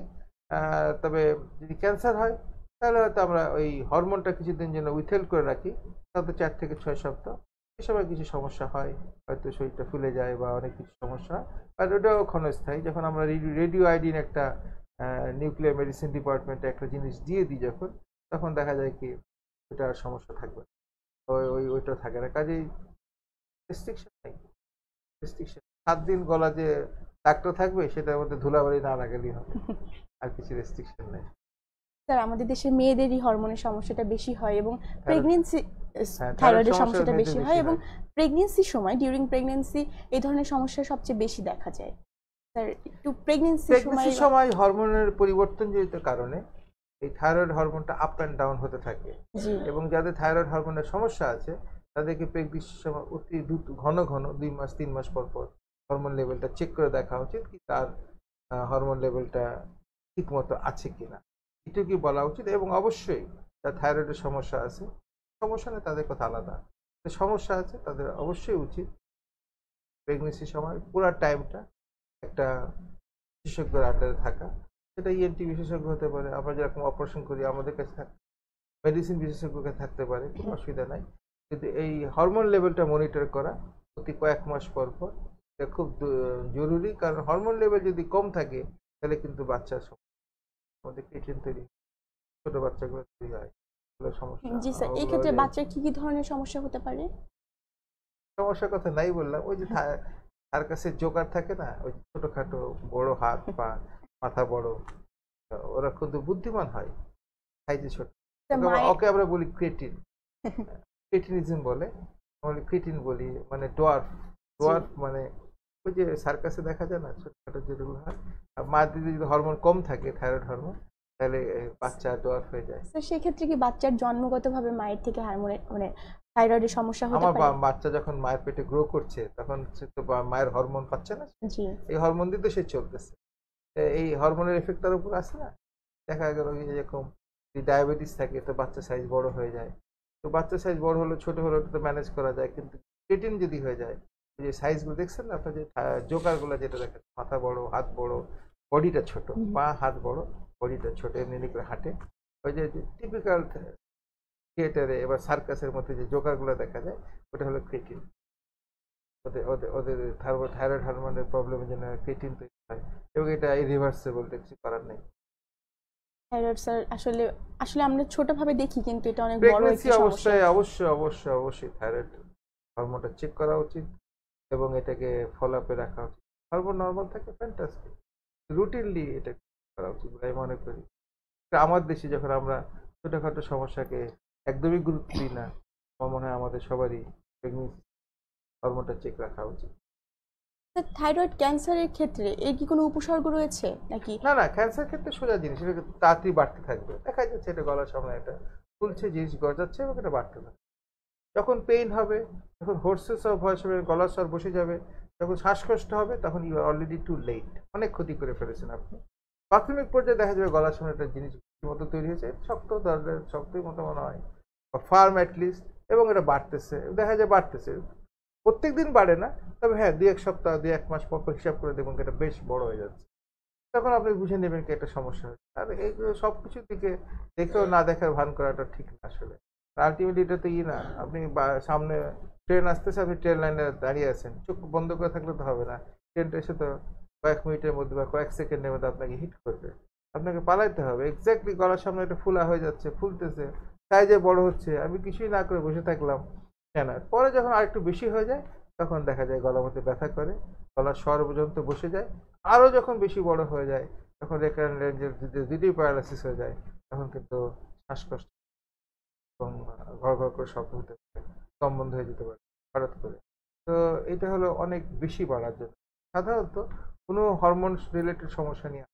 তবে যদি ক্যান্সার হয় তাহলে হয়তো আমরা ওই হরমোনটা কিছুদিন জন্য উইথহেল্ড করে রাখি। তাতে চার থেকে ছয় সপ্তাহ। এ সময় কিছু সমস্যা হয়। হয়তো শরীরটা ফুলে যায় বা অনেক কিছু সমস্যা হয়। আর ওটাও ক্ষণস্থায়ী। যখন আমরা রেডিও আইডিন একটা নিউক্লিয়ার মেডিসিন ডিপার্টমেন্টে একটা জিনিস দিয়ে দিই যখন তখন দেখা যায় কি আর সমস্যা থাকবে ওই ওই ওইটা থাকে না। কাজেই রেস্ট্রিকশন নেই। রেস্ট্রিকশন সাত দিন গলা যে ডাক্তার থাকবে সেটার মধ্যে ধুলাবাড়ি না লাগালেই হবে। আর কিছু রেস্ট্রিকশন নেই। স্যার আমাদের দেশে মেয়েদেরই হরমোনের সমস্যাটা বেশি হয় এবং প্রেগনেন্সি হ্যাঁ, থাইরয়েডের সমস্যাটা বেশি হয় এবং প্রেগনেন্সির সময় ডিউরিং প্রেগনেন্সি এই ধরনের সমস্যা সবচেয়ে বেশি দেখা যায়। স্যার একটু প্রেগনেন্সির সময় প্রেগনেন্সির সময় হরমোনের পরিবর্তনজনিত কারণে এই থাইরয়েড হরমোনটা আপ অ্যান্ড ডাউন হতে থাকে। এবং যাদের থাইরয়েড হরমোনের সমস্যা আছে তাদেরকে প্রেগনেন্সির সময় অতি দ্রুত ঘন ঘন দুই মাস তিন মাস পর পর হরমোন লেভেলটা চেক করে দেখা উচিত কি তার হরমোন লেভেলটা ঠিক মতো আছে কিনা। এটুকুই বলা উচিত? এবং অবশ্যই তার থাইরয়েডের সমস্যা আছে সমস্যা নেই তাদের কথা আলাদা। সমস্যা আছে তাদের অবশ্যই উচিত প্রেগনেন্সির সময় পুরো টাইমটা একটা বিশেষজ্ঞের আন্ডারে থাকা। সেটা ইএনটি বিশেষজ্ঞ হতে পারে। আমরা যেরকম অপারেশন করি আমাদের কাছে থাক মেডিসিন বিশেষজ্ঞকে থাকতে পারে কোনো অসুবিধা নাই। কিন্তু এই হরমোন লেভেলটা মনিটর করা প্রতি কয়েক মাস পর পর এটা খুব জরুরি। কারণ হরমোন লেভেল যদি কম থাকে তাহলে কিন্তু বাচ্চার সমস্যা আমাদের পেটেন তৈরি ছোট বাচ্চাগুলো তৈরি হয়। সমস্যা। জি স্যার এই ক্ষেত্রে বাচ্চার কি কি ধরনের সমস্যা হতে পারে? সমস্যার কথা নাই বললাম। ওই যে তার কাছে জোকার থাকে না? ওই ছোটখাটো বড় হাত পা মাথা বড়। ওরা কিন্তু বুদ্ধিমান হয়। সাইজে ছোট। ওকে আমরা- আমরা বলি ক্রেটিন ক্রেটিনিজম বলে। আমরা ক্রেটিন বলি মানে ডোয়ার্ফ ডোয়ার্ফ মানে ওই যে সার্কাসে দেখা যায় না? ছোটখাটো যেগুলো হয়। আর দিদি যদি হরমোন কম থাকে থাইরয়েড হরমোন তাহলে বাচ্চা ডোয়ার্ফ হয়ে যায়। স্যার সেক্ষেত্রে কি বাচ্চার জন্মগতভাবে মায়ের থেকে হারমোনের মানে থাইরয়েডের সমস্যা হতে পারে? বা- বাচ্চা যখন মায়ের পেটে গ্রো করছে তখন সে তো মায়ের হরমোন পাচ্ছে না জি। এই হরমোন দিয়ে তো সে চলতেছে। তো এই হরমোনের এফেক্ট তার উপর আছে না? দেখা গেল যে এরকম যদি ডায়াবেটিস থাকে তো বাচ্চা সাইজ বড় হয়ে যায়। তো বাচ্চা সাইজ বড় হলো ছোট হলো ওটা তো ম্যানেজ করা যায়। কিন্তু ক্রেটিন যদি হয়ে যায় ওই যে সাইজগুলো দেখছেন না আপনার যে জোকারগুলো যেটা দেখেন মাথা বড় হাত বড় বডিটা ছোট। পা হাত বড় বডিটা ছোট এমনি করে হাঁটে। ওই যে টিপিক্যাল থিয়েটারে এবার সার্কাসের মধ্যে যে জোকারগুলো দেখা যায় ওটা হলো ক্রেটিন ওদের ওদের ওদের থাইরয়েড হরমোনের প্রবলেমের জন্য ক্রেটিন তৈরি এবং এটা ইরিভার্সেবল কিছু করার নেই। থাইরয়েড স্যার আসলে আসলে আমরা ছোটভাবে দেখি কিন্তু এটা অনেক বড় একটি সমস্যা। অবশ্যই অবশ্যই অবশ্যই থাইরয়েড হরমোনটা চেক করা উচিত এবং এটাকে ফলো আপে রাখা উচিত। হরমোন নর্মাল থাকে ফ্যান্টাস্টিক রুটিনলি এটা করা উচিত আমি মনে করি। আমার দেশে যখন আমরা ছোটোখাটো সমস্যাকে একদমই গুরুত্ব দিই না আমার মনে হয় আমাদের সবারই প্রেগনেন্সি হরমোনটা চেক রাখা উচিত। থাইরয়েড ক্যান্সারের ক্ষেত্রে এর কি কোনো উপসর্গ রয়েছে নাকি? না না ক্যান্সার ক্ষেত্রে সোজা জিনিস, এটা তাড়াতাড়ি বাড়তে থাকবে। দেখা যাচ্ছে এটা গলার সামনে এটা ফুলছে জিনিস গজাচ্ছে এবং এটা বাড়তে থাকবে। যখন পেইন হবে, যখন হোর্সেস অফ ভয়েস হবে, গলার স্বর বসে যাবে, যখন শ্বাসকষ্ট হবে, তখন ইউ অলরেডি টু লেট অনেক ক্ষতি করে ফেলেছেন আপনি। প্রাথমিক পর্যায়ে দেখা যাবে গলার সামনে একটা জিনিস মতো তৈরি হয়েছে, শক্ত ধরনের শক্তই মতো মনে হয়, বা ফার্ম অ্যাটলিস্ট এবং এটা বাড়তেছে, দেখা যায় বাড়তেছে। প্রত্যেক দিন বাড়ে না, তবে হ্যাঁ দু এক সপ্তাহ, দুই এক মাস পর হিসাব করে দেখবেন এটা বেশ বড় হয়ে যাচ্ছে। তখন আপনি বুঝে নেবেন কি একটা সমস্যা হচ্ছে আর এইগুলো সব কিছুর দিকে দেখেও না দেখার ভান করাটা ঠিক না আসলে। আলটিমেটলি এটা তো ই না, আপনি সামনে ট্রেন আসতেছে, আপনি ট্রেন লাইনে দাঁড়িয়ে আছেন। চোখ বন্ধ করে থাকলে তো হবে না। ট্রেনটা এসে তো কয়েক মিনিটের মধ্যে বা কয়েক সেকেন্ডের মধ্যে আপনাকে হিট করবে। আপনাকে পালাইতে হবে। এক্স্যাক্টলি গলার সামনে একটা ফুলা হয়ে যাচ্ছে, ফুলতেছে। সাইজে বড় হচ্ছে। আমি কিছুই না করে বসে থাকলাম। কেন পরে যখন আর একটু বেশি হয়ে যায়, তখন দেখা যায় গলার মধ্যে ব্যথা করে, গলার স্বর পর্যন্ত বসে যায়। আরও যখন বেশি বড় হয়ে যায়, তখন রেকারেন্ট রেঞ্জের দুটোই প্যারালাইসিস হয়ে যায়, তখন কিন্তু শ্বাসকষ্ট এবং ঘর ঘর করে শব্দ হতে পারে, দম বন্ধ হয়ে যেতে পারে, হঠাৎ করে। তো এটা হলো অনেক বেশি বাড়ার জন্য। সাধারণত কোনো হরমোন রিলেটেড সমস্যা নিয়ে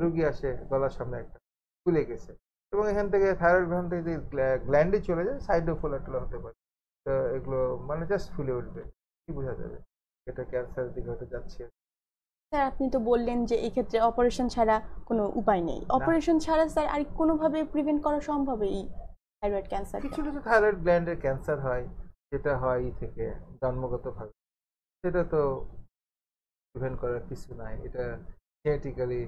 রুগী আসে, গলার সামনে একটা ফুলে গেছে এবং এখান থেকে থাইরয়েড গ্রহণ থেকে যে গ্ল্যান্ডে চলে যায় সাইডও ফোলা টোলা হতে পারে। এগুলো মানে জাস্ট ফুলে উঠবে। কি বোঝা যাবে? এটা ক্যান্সারের দিকে হতে যাচ্ছে। স্যার আপনি তো বললেন যে এই ক্ষেত্রে অপারেশন ছাড়া কোনো উপায় নেই। অপারেশন ছাড়া স্যার আর কোনোভাবে প্রিভেন্ট করা সম্ভব এই থাইরয়েড ক্যান্সার কিছু কিছু থাইরয়েড গ্ল্যান্ডের ক্যান্সার হয় যেটা হয় থেকে জন্মগতভাবে। সেটা তো প্রিভেন্ট করার কিছু নাই। এটা জেনেটিক্যালি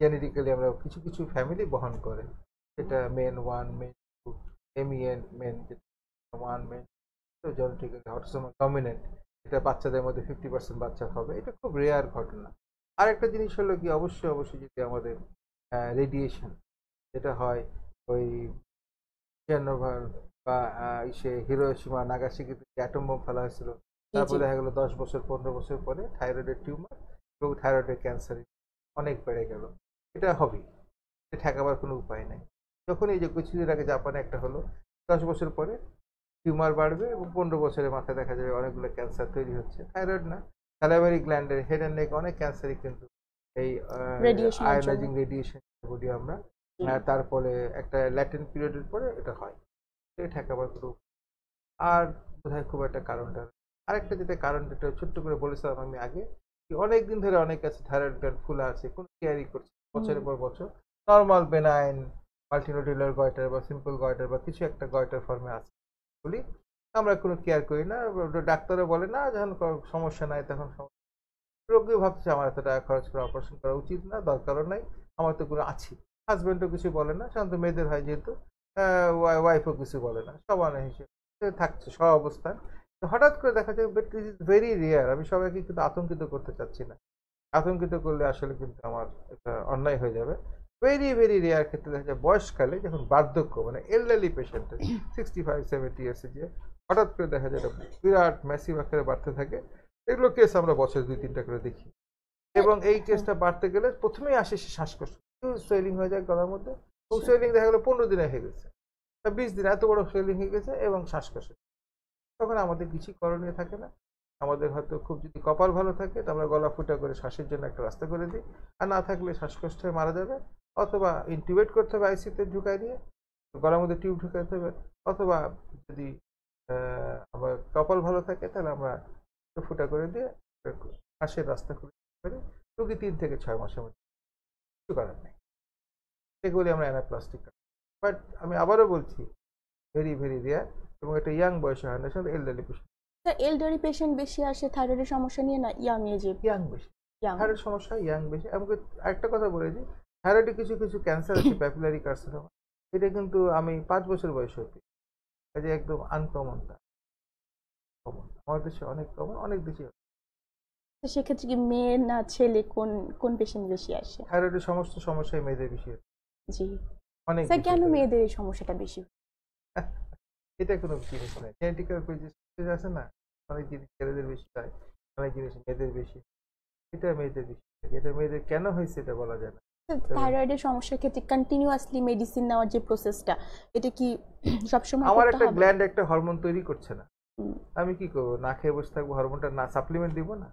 জেনেটিক্যালি আমরা কিছু কিছু ফ্যামিলি বহন করে। সেটা MEN one MEN two MEN MEN one MEN genetically autosomal dominant এটা বাচ্চাদের মধ্যে ফিফটি পার্সেন্ট বাচ্চা হবে। এটা খুব রেয়ার ঘটনা। আর একটা জিনিস হলো কি অবশ্যই অবশ্যই যদি আমাদের রেডিয়েশন যেটা হয় ওই চেন্নোভার বা ইসে হিরোসীমা নাগাসাকিতে অ্যাটম বোম ফেলা হয়েছিল তারপরে দেখা গেলো দশ বছর পনেরো বছর পরে থাইরয়েডের টিউমার এবং থাইরয়েডের ক্যান্সার অনেক বেড়ে গেল। এটা হবেই এটা ঠেকাবার কোনো উপায় নেই। যখন এই যে কিছুদিন আগে জাপানে একটা হলো দশ বছর পরে টিউমার বাড়বে এবং পনেরো বছরের মাথায় দেখা যাবে অনেকগুলো ক্যান্সার তৈরি হচ্ছে। থাইরয়েড না স্যালাভারি গ্ল্যান্ডের হেড অ্যান্ড নেক অনেক ক্যান্সারই কিন্তু এই আয়োনাইজিং রেডিয়েশন বলি আমরা তার ফলে একটা ল্যাটেন পিরিয়ডের পরে এটা হয়। এটা ঠেকাবার কোনো আর বোধহয় খুব একটা কারণটা আরেকটা যেটা কারণ যেটা ছোট্ট করে বলেছিলাম আমি আগে কি অনেক দিন ধরে অনেক আছে থাইরয়েড গ্ল্যান্ড ফুলা আছে কোনো কেয়ারই করছে বছরের পর বছর। নর্মাল বেনাইন মাল্টিনোডুলার গয়টার বা সিম্পল গয়টার বা কিছু একটা গয়টার ফর্মে আছে। বলি। আমরা কোনো কেয়ার করি না। ডাক্তারও বলে না, যখন সমস্যা নাই তখন রোগীও ভাবছে আমার এত টাকা খরচ করে অপারেশন করা উচিত না, দরকারও নাই, আমার তো কোনো আছে। হাজব্যান্ডও কিছু বলে না, সাধারণত মেয়েদের হয় যেহেতু ওয়াইফও কিছু বলে না সবান হিসেবে থাকছে, সব অবস্থান। হঠাৎ করে দেখা যায় বাট ইজ ভেরি রেয়ার আমি সবাইকে কিন্তু আতঙ্কিত করতে চাচ্ছি না। আতঙ্কিত করলে আসলে কিন্তু আমার একটা অন্যায় হয়ে যাবে। ভেরি ভেরি রেয়ার ক্ষেত্রে দেখা যায় বয়সকালে যখন বার্ধক্য মানে এলডারলি পেশেন্টের সিক্সটি ফাইভ সেভেন্টি ইয়ার্সে যে হঠাৎ করে দেখা যায় একটা বিরাট ম্যাসিভ আকারে বাড়তে থাকে এগুলো কেস আমরা বছরে দুই তিনটা করে দেখি। এবং এই কেসটা বাড়তে গেলে প্রথমেই আসে সে শ্বাসকষ্ট। সোয়েলিং হয়ে যায় গলার মধ্যে এবং সোয়েলিং দেখা গেলো পনেরো দিনে হয়ে গেছে। বিশ দিন এত বড় সোয়েলিং হয়ে গেছে এবং শ্বাসকষ্ট। তখন আমাদের কিছু করণীয় থাকে না। আমাদের হয়তো খুব যদি কপাল ভালো থাকে তো আমরা গলা ফুটা করে শ্বাসের জন্য একটা রাস্তা করে দিই। আর না থাকলে শ্বাসকষ্ট হয়ে মারা যাবে। অথবা ইনটিউবেট করতে হবে আইসিতে ঢুকাই দিয়ে গলার মধ্যে টিউব ঢুকাইতে হবে অথবা যদি আমার কপাল ভালো থাকে তাহলে আমরা একটু ফুটা করে দিয়ে শ্বাসের রাস্তা খুলে দিতে পারি। রুগী তিন থেকে ছয় মাসের মধ্যে কিছু করার নেই। এগুলি আমরা অ্যানাপ্লাস্টিক বাট আমি আবারও বলছি ভেরি ভেরি রেয়ার এবং এটা ইয়াং বয়সে হয় না সাথে এলডারলি পেশেন্ট এলডারি পেশেন্ট বেশি আসে থাইরয়েডের সমস্যা নিয়ে না ইয়াং এজে ইয়াং বেশি। থাইরয়েড সমস্যা ইয়াং বেশি। আমাকে আরেকটা কথা বলেছি থাইরয়েডে কিছু কিছু ক্যান্সার আছে প্যাপিলারি কার্সিনোমা এটা কিন্তু আমি পাঁচ বছর বয়সে হতে কাজে একদম আনকমনটা কমন আমাদের দেশে অনেক কমন অনেক দেশে সেক্ষেত্রে কি মেয়ে না ছেলে কোন কোন পেশেন্ট বেশি আসে? থাইরয়েডের সমস্ত সমস্যায় মেয়েদের বেশি। জি। অনেক স্যার কেন মেয়েদের এই সমস্যাটা বেশি? এটা কোনো জিনিস নয়। জেনেটিক্যাল প্রেজিস আছে না? অনেক জিনিস ছেলেদের বেশি হয় অনেক জিনিস মেয়েদের বেশি। এটা মেয়েদের বেশি এটা মেয়েদের কেন হয়েছে এটা বলা যায় না। থাইরয়েডের সমস্যার ক্ষেত্রে কন্টিনিউয়াসলি মেডিসিন নেওয়ার যে প্রসেসটা এটা কি সবসময় আমার একটা? গ্ল্যান্ড একটা হরমোন তৈরি করছে না। আমি কি করব? না খেয়ে বসে থাকব হরমোনটা না সাপ্লিমেন্ট দিব না?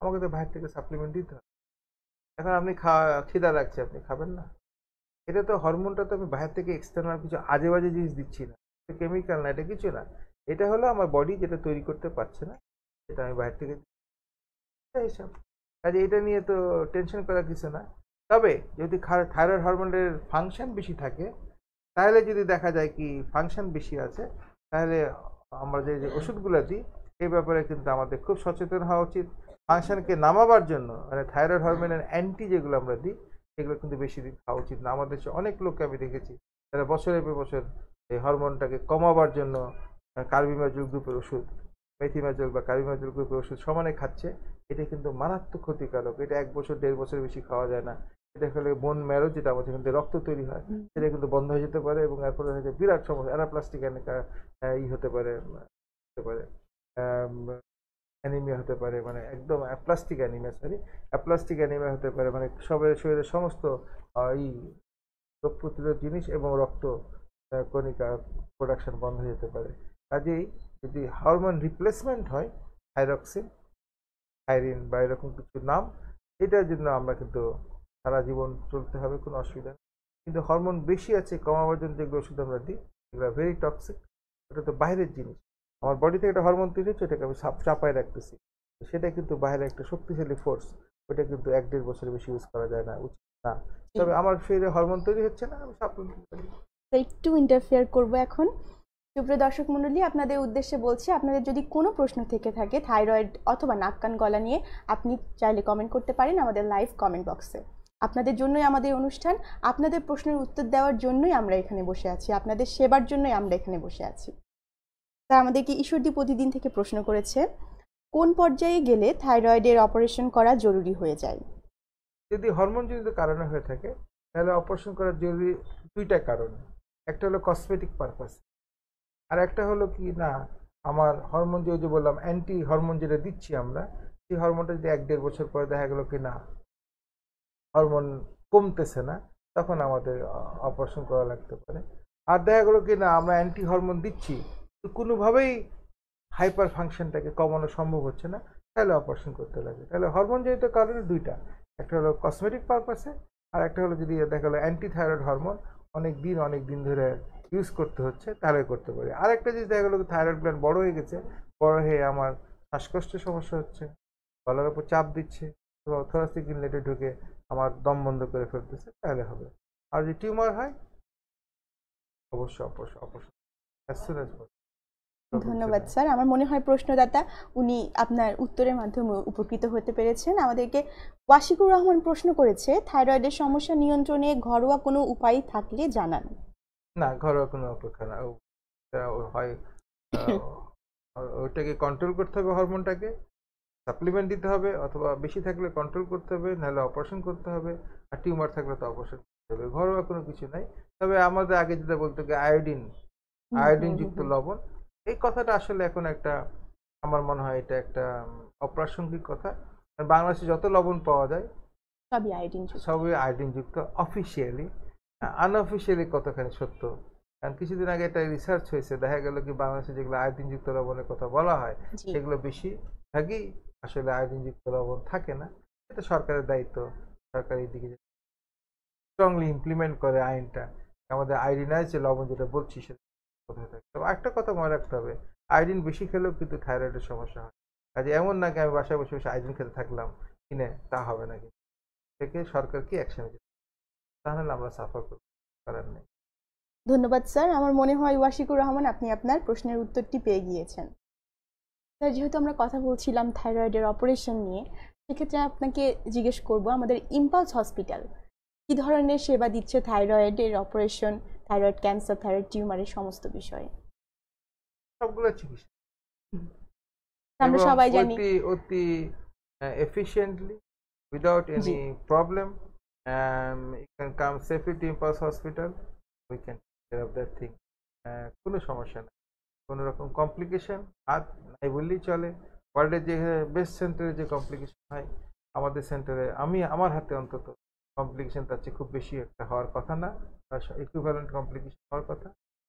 আমাকে তো বাইরে থেকে সাপ্লিমেন্ট দিতে হবে। এখন আপনি খাওয়া খিদা লাগছে আপনি খাবেন না। এটা তো হরমোনটা তো আমি বাইরে থেকে এক্সটার্নাল কিছু আজে বাজে জিনিস দিচ্ছি না। কেমিক্যাল না এটা কিছু না। এটা হলো আমার বডি যেটা তৈরি করতে পারছে না সেটা আমি বাইরে থেকে হিসাব কাজে এটা নিয়ে তো টেনশন করার কিছু না। তবে যদি থাইরয়েড হরমোনের ফাংশন বেশি থাকে, তাহলে যদি দেখা যায় কি ফাংশন বেশি আছে, তাহলে আমরা যে ওষুধগুলো দিই এই ব্যাপারে কিন্তু আমাদের খুব সচেতন হওয়া উচিত। ফাংশনকে নামাবার জন্য মানে থাইরয়েড হরমোনের অ্যান্টি যেগুলো আমরা দিই সেগুলো কিন্তু বেশি দিন খাওয়া উচিত না। আমাদের দেশে অনেক লোককে আমি দেখেছি, যারা বছরের পর বছর এই হরমোনটাকে কমাবার জন্য কার্বিমাজল গ্রুপের ওষুধ মেথিমাজল বা কার্বিমাজল গ্রুপের ওষুধ সমানে খাচ্ছে, এটা কিন্তু মারাত্মক ক্ষতিকারক। এটা এক বছর, দেড় বছরের বেশি খাওয়া যায় না। এটা হলে বোন ম্যারো যেটা আমাদের কিন্তু রক্ত তৈরি হয় সেটা কিন্তু বন্ধ হয়ে যেতে পারে এবং এর ফলে হয়তো বিরাট সমস্যা অ্যানাপ্লাস্টিক ই হতে পারে হতে পারে অ্যানিমিয়া হতে পারে মানে একদম aplastic anaemia sorry aplastic anaemia হতে পারে মানে সবের শরীরের সমস্ত আহ, ই রোগ প্রতিরোধ জিনিস এবং রক্ত কণিকা প্রোডাকশন বন্ধ হয়ে যেতে পারে। কাজেই যদি হরমোন রিপ্লেসমেন্ট হয় থাইরক্সিন থাইরিন বা এরকম কিছু নাম এটার জন্য আমরা কিন্তু সারা জীবন চলতে হবে, কোনো অসুবিধা কিন্তু হরমোন বেশি আছে কমাবার জন্য যেগুলো ওষুধ আমরা দিই, এগুলো ভেরি টক্সিক ওটা তো বাইরের জিনিস। আমার বডি থেকে একটা হরমোন তৈরি হচ্ছে, ওটাকে আমি চাপ- চাপায় রাখতেছি। সেটা কিন্তু বাইরে একটা শক্তিশালী ফোর্স ওটা কিন্তু এক দেড় বছরের বেশি ইউজ করা যায় না, উচিত না। তবে আমার শরীরে হরমোন তৈরি হচ্ছে না, আমি সাপ্লিমেন্ট একটু ইন্টারফেয়ার করব এখন। সুপ্রিয় দর্শক মণ্ডলী, আপনাদের উদ্দেশ্যে বলছি, আপনাদের যদি কোনো প্রশ্ন থেকে থাকে থাইরয়েড অথবা নাক কান গলা নিয়ে, আপনি চাইলে কমেন্ট করতে পারেন আমাদের লাইভ কমেন্ট বক্সে আপনাদের জন্যই আমাদের অনুষ্ঠান, আপনাদের প্রশ্নের উত্তর দেওয়ার জন্যই আমরা এখানে বসে আছি, আপনাদের সেবার জন্যই আমরা এখানে বসে আছি। তা আমাদেরকে ঈশ্বরদী প্রতিদিন থেকে প্রশ্ন করেছে, কোন পর্যায়ে গেলে থাইরয়েডের অপারেশন করা জরুরি হয়ে যায়? যদি হরমোনজনিত কারণে হয়ে থাকে, তাহলে অপারেশন করা জরুরি দুইটা কারণ। একটা হলো কসমেটিক পারপাস আর একটা হলো কি না, আমার হরমোন যে বললাম অ্যান্টি হরমোন যেটা দিচ্ছি আমরা, সেই হরমোনটা যদি এক দেড় বছর পরে দেখা গেলো কি না হরমোন কমতেছে না, তখন আমাদের অপারেশন করা লাগতে পারে। আর দেখা গেলো কি না, আমরা অ্যান্টি হরমোন দিচ্ছি কোনোভাবেই হাইপার ফাংশনটাকে কমানো সম্ভব হচ্ছে না, তাহলে অপারেশন করতে লাগে। তাহলে হরমোন জনিত কারণে দুইটা, একটা হলো কসমেটিক পারপাসে আর একটা হলো যদি দেখা গেলো অ্যান্টি থাইরয়েড হরমোন অনেক দিন অনেক দিন ধরে ইউজ করতে হচ্ছে, তাহলে করতে পারি। আর একটা জিনিস দেখা গেলো থাইরয়েড গ্ল্যান্ড বড় হয়ে গেছে, বড় হয়ে আমার শ্বাসকষ্টের সমস্যা হচ্ছে, গলার উপর চাপ দিচ্ছে থোরাসিক ইনলেটে ঢুকে আমার দম বন্ধ করে ফেলতেছে তাহলে হবে। আর যদি টিউমার হয় অবশ্যই অবশ্যই অবশ্যই. ধন্যবাদ স্যার। আমার মনে হয় প্রশ্নদাতা উনি আপনার উত্তরের মাধ্যমে উপকৃত হতে পেরেছেন। আমাদেরকে ওয়াশিকুর রহমান প্রশ্ন করেছে থাইরয়েডের সমস্যা নিয়ন্ত্রণে ঘরোয়া কোনো উপায় থাকলে জানান। না ঘরোয়া কোনো অপেক্ষা না। হয় ওটাকে কন্ট্রোল করতে হবে হরমোনটাকে সাপ্লিমেন্ট দিতে হবে অথবা বেশি থাকলে কন্ট্রোল করতে হবে নাহলে অপারেশন করতে হবে আর টিউমার থাকলে তো অপারেশন করতে হবে। ঘরোয়া কোনো কিছু নাই। তবে আমাদের আগে যেটা বলতো আয়োডিন আয়োডিন যুক্ত লবণ। এই কথাটা আসলে এখন একটা আমার মনে হয় এটা একটা অপ্রাসঙ্গিক কথা। বাংলাদেশে যত লবণ পাওয়া যায় সবই আয়োডিন সবই আয়োডিন যুক্ত অফিসিয়ালি আনঅফিসিয়ালি কতখানি সত্য? কারণ কিছুদিন আগে একটা রিসার্চ হয়েছে দেখা গেল কি বাংলাদেশে যেগুলো আয়োডিন যুক্ত লবণের কথা বলা হয় সেগুলো বেশি ভাগই আসলে আয়োডিন যুক্ত লবণ থাকে না, এটা সরকারের দায়িত্ব, সরকারের দিকে স্ট্রংলি ইমপ্লিমেন্ট করে আইনটা। আমাদের আয়োডিনাইজ যে লবণ যেটা বলছি সেটা কোথায় থাকে? তবে একটা কথা মনে রাখতে হবে আয়োডিন বেশি খেলেও কিন্তু থাইরয়েডের সমস্যা হয়। কাজে এমন না কি আমি বাসায় বসে বসে আয়োজন খেতে থাকলাম, কিনে তা হবে না কিন্তু। থেকে সরকার কি অ্যাকশন নিতে তাহলে আমরা সাফার করব, করার নেই। ধন্যবাদ স্যার আমার মনে হয় ওয়াশিকুর রহমান আপনি আপনার প্রশ্নের উত্তরটি পেয়ে গিয়েছেন। স্যার যেহেতু আমরা কথা বলছিলাম থাইরয়েডের অপারেশন নিয়ে সেক্ষেত্রে আপনাকে জিজ্ঞেস করব আমাদের ইম্পালস হসপিটাল কি ধরনের সেবা দিচ্ছে থাইরয়েডের অপারেশন থাইরয়েড ক্যান্সার থাইরয়েড টিউমারের সমস্ত বিষয়ে? সবগুলো চিকিৎসা আমরা সবাই জানি। অতি অতি efficiently without any problem you can come safely to Impulse Hospital we can care of that thing কোনো সমস্যা নেই। কোনো রকম কমপ্লিকেশান আর নাই বললেই চলে। ওয়ার্ল্ডের যে বেস্ট সেন্টারে যে কমপ্লিকেশান হয়, আমাদের সেন্টারে আমি আমার হাতে অন্তত কমপ্লিকেশন তার চেয়ে খুব বেশি একটা হওয়ার কথা না ইকুইভ্যালেন্ট কমপ্লিকেশান হওয়ার কথা।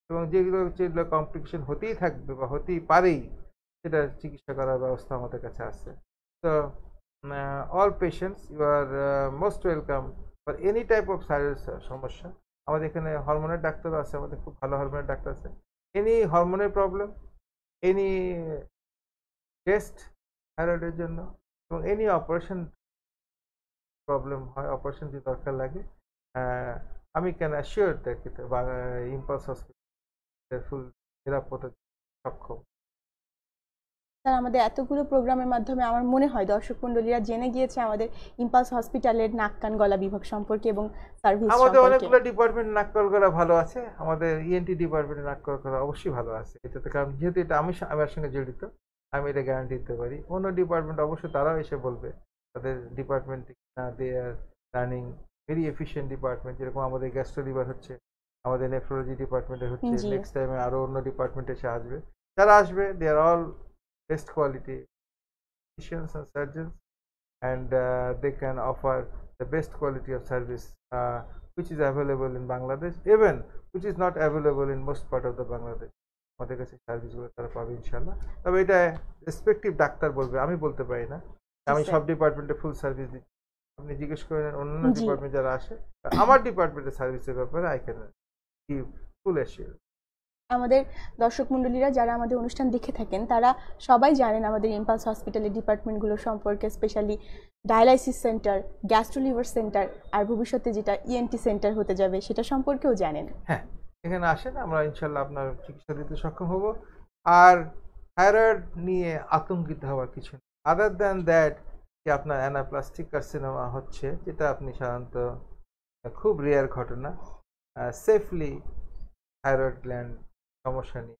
এবং যেগুলো যেগুলো কমপ্লিকেশান হতেই থাকবে বা হতেই পারেই, সেটা চিকিৎসা করার ব্যবস্থা আমাদের কাছে আছে। তো all patients you are most welcome for any type of সাইডের সমস্যা। আমাদের এখানে হরমোনের ডাক্তার আছে, আমাদের খুব ভালো হরমোনের ডাক্তার আছে। এনি হরমোনের প্রবলেম এনি টেস্ট থাইরয়েডের জন্য, এবং এনি অপারেশন প্রবলেম হয় অপারেশন যদি দরকার লাগে আমি can assure that Impulse Hospital full নিরাপদে সক্ষম। স্যার আমাদের এতগুলো প্রোগ্রামের মাধ্যমে আমার মনে হয় দর্শক মণ্ডলীরা জেনে গিয়েছে আমাদের ইম্পালস হসপিটালের নাক কান গলা বিভাগ সম্পর্কে এবং সার্ভিস আমাদের অনেকগুলো ডিপার্টমেন্ট নাক করা ভালো আছে। আমাদের E ইএনটি ডিপার্টমেন্টে নাক করা অবশ্যই ভালো আছে। এটাতে কারণ যেহেতু এটা আমি আমার সঙ্গে জড়িত আমি এটা গ্যারান্টি দিতে পারি। অন্য ডিপার্টমেন্ট অবশ্যই তারাও এসে বলবে তাদের ডিপার্টমেন্ট না they are running very efficient department যেরকম আমাদের গ্যাস্ট্রো লিভার হচ্ছে আমাদের নেফ্রোলজি ডিপার্টমেন্টে হচ্ছে নেক্সট টাইমে আরও অন্য ডিপার্টমেন্টে এসে আসবে। যারা আসবে they are all best quality physicians and surgeons and uh, they can offer the best quality of service uh, which is available in Bangladesh even which is not available in most part of the Bangladesh আমাদের কাছে সার্ভিসগুলো তারা পাবে ইনশাল্লাহ তবে এটা respective doctor বলবে আমি বলতে পারি না আমি সব ডিপার্টমেন্টে ফুল সার্ভিস দিচ্ছি আপনি জিজ্ঞেস করেন অন্যান্য ডিপার্টমেন্ট যারা আসে আমার ডিপার্টমেন্টের সার্ভিসের ব্যাপারে I can give full assure আমাদের দর্শক মণ্ডলীরা যারা আমাদের অনুষ্ঠান দেখে থাকেন, তারা সবাই জানেন আমাদের ইম্পালস হসপিটালের ডিপার্টমেন্টগুলো সম্পর্কে specially dialysis centre gastro liver centre আর ভবিষ্যতে যেটা ইএনটি সেন্টার হতে যাবে সেটা সম্পর্কেও জানেন। হ্যাঁ এখানে আসেন, আমরা ইনশাল্লাহ আপনার চিকিৎসা দিতে সক্ষম হব। আর থাইরয়েড নিয়ে আতঙ্কিত হওয়ার কিছু আদার দ্যান দ্যাট যে আপনার অ্যানাপ্লাস্টিক কার্সিনোমা হচ্ছে, যেটা আপনি সাধারণত, খুব রেয়ার ঘটনা সেফলি থাইরয়েড গ্ল্যান্ড সমস্যা নেই।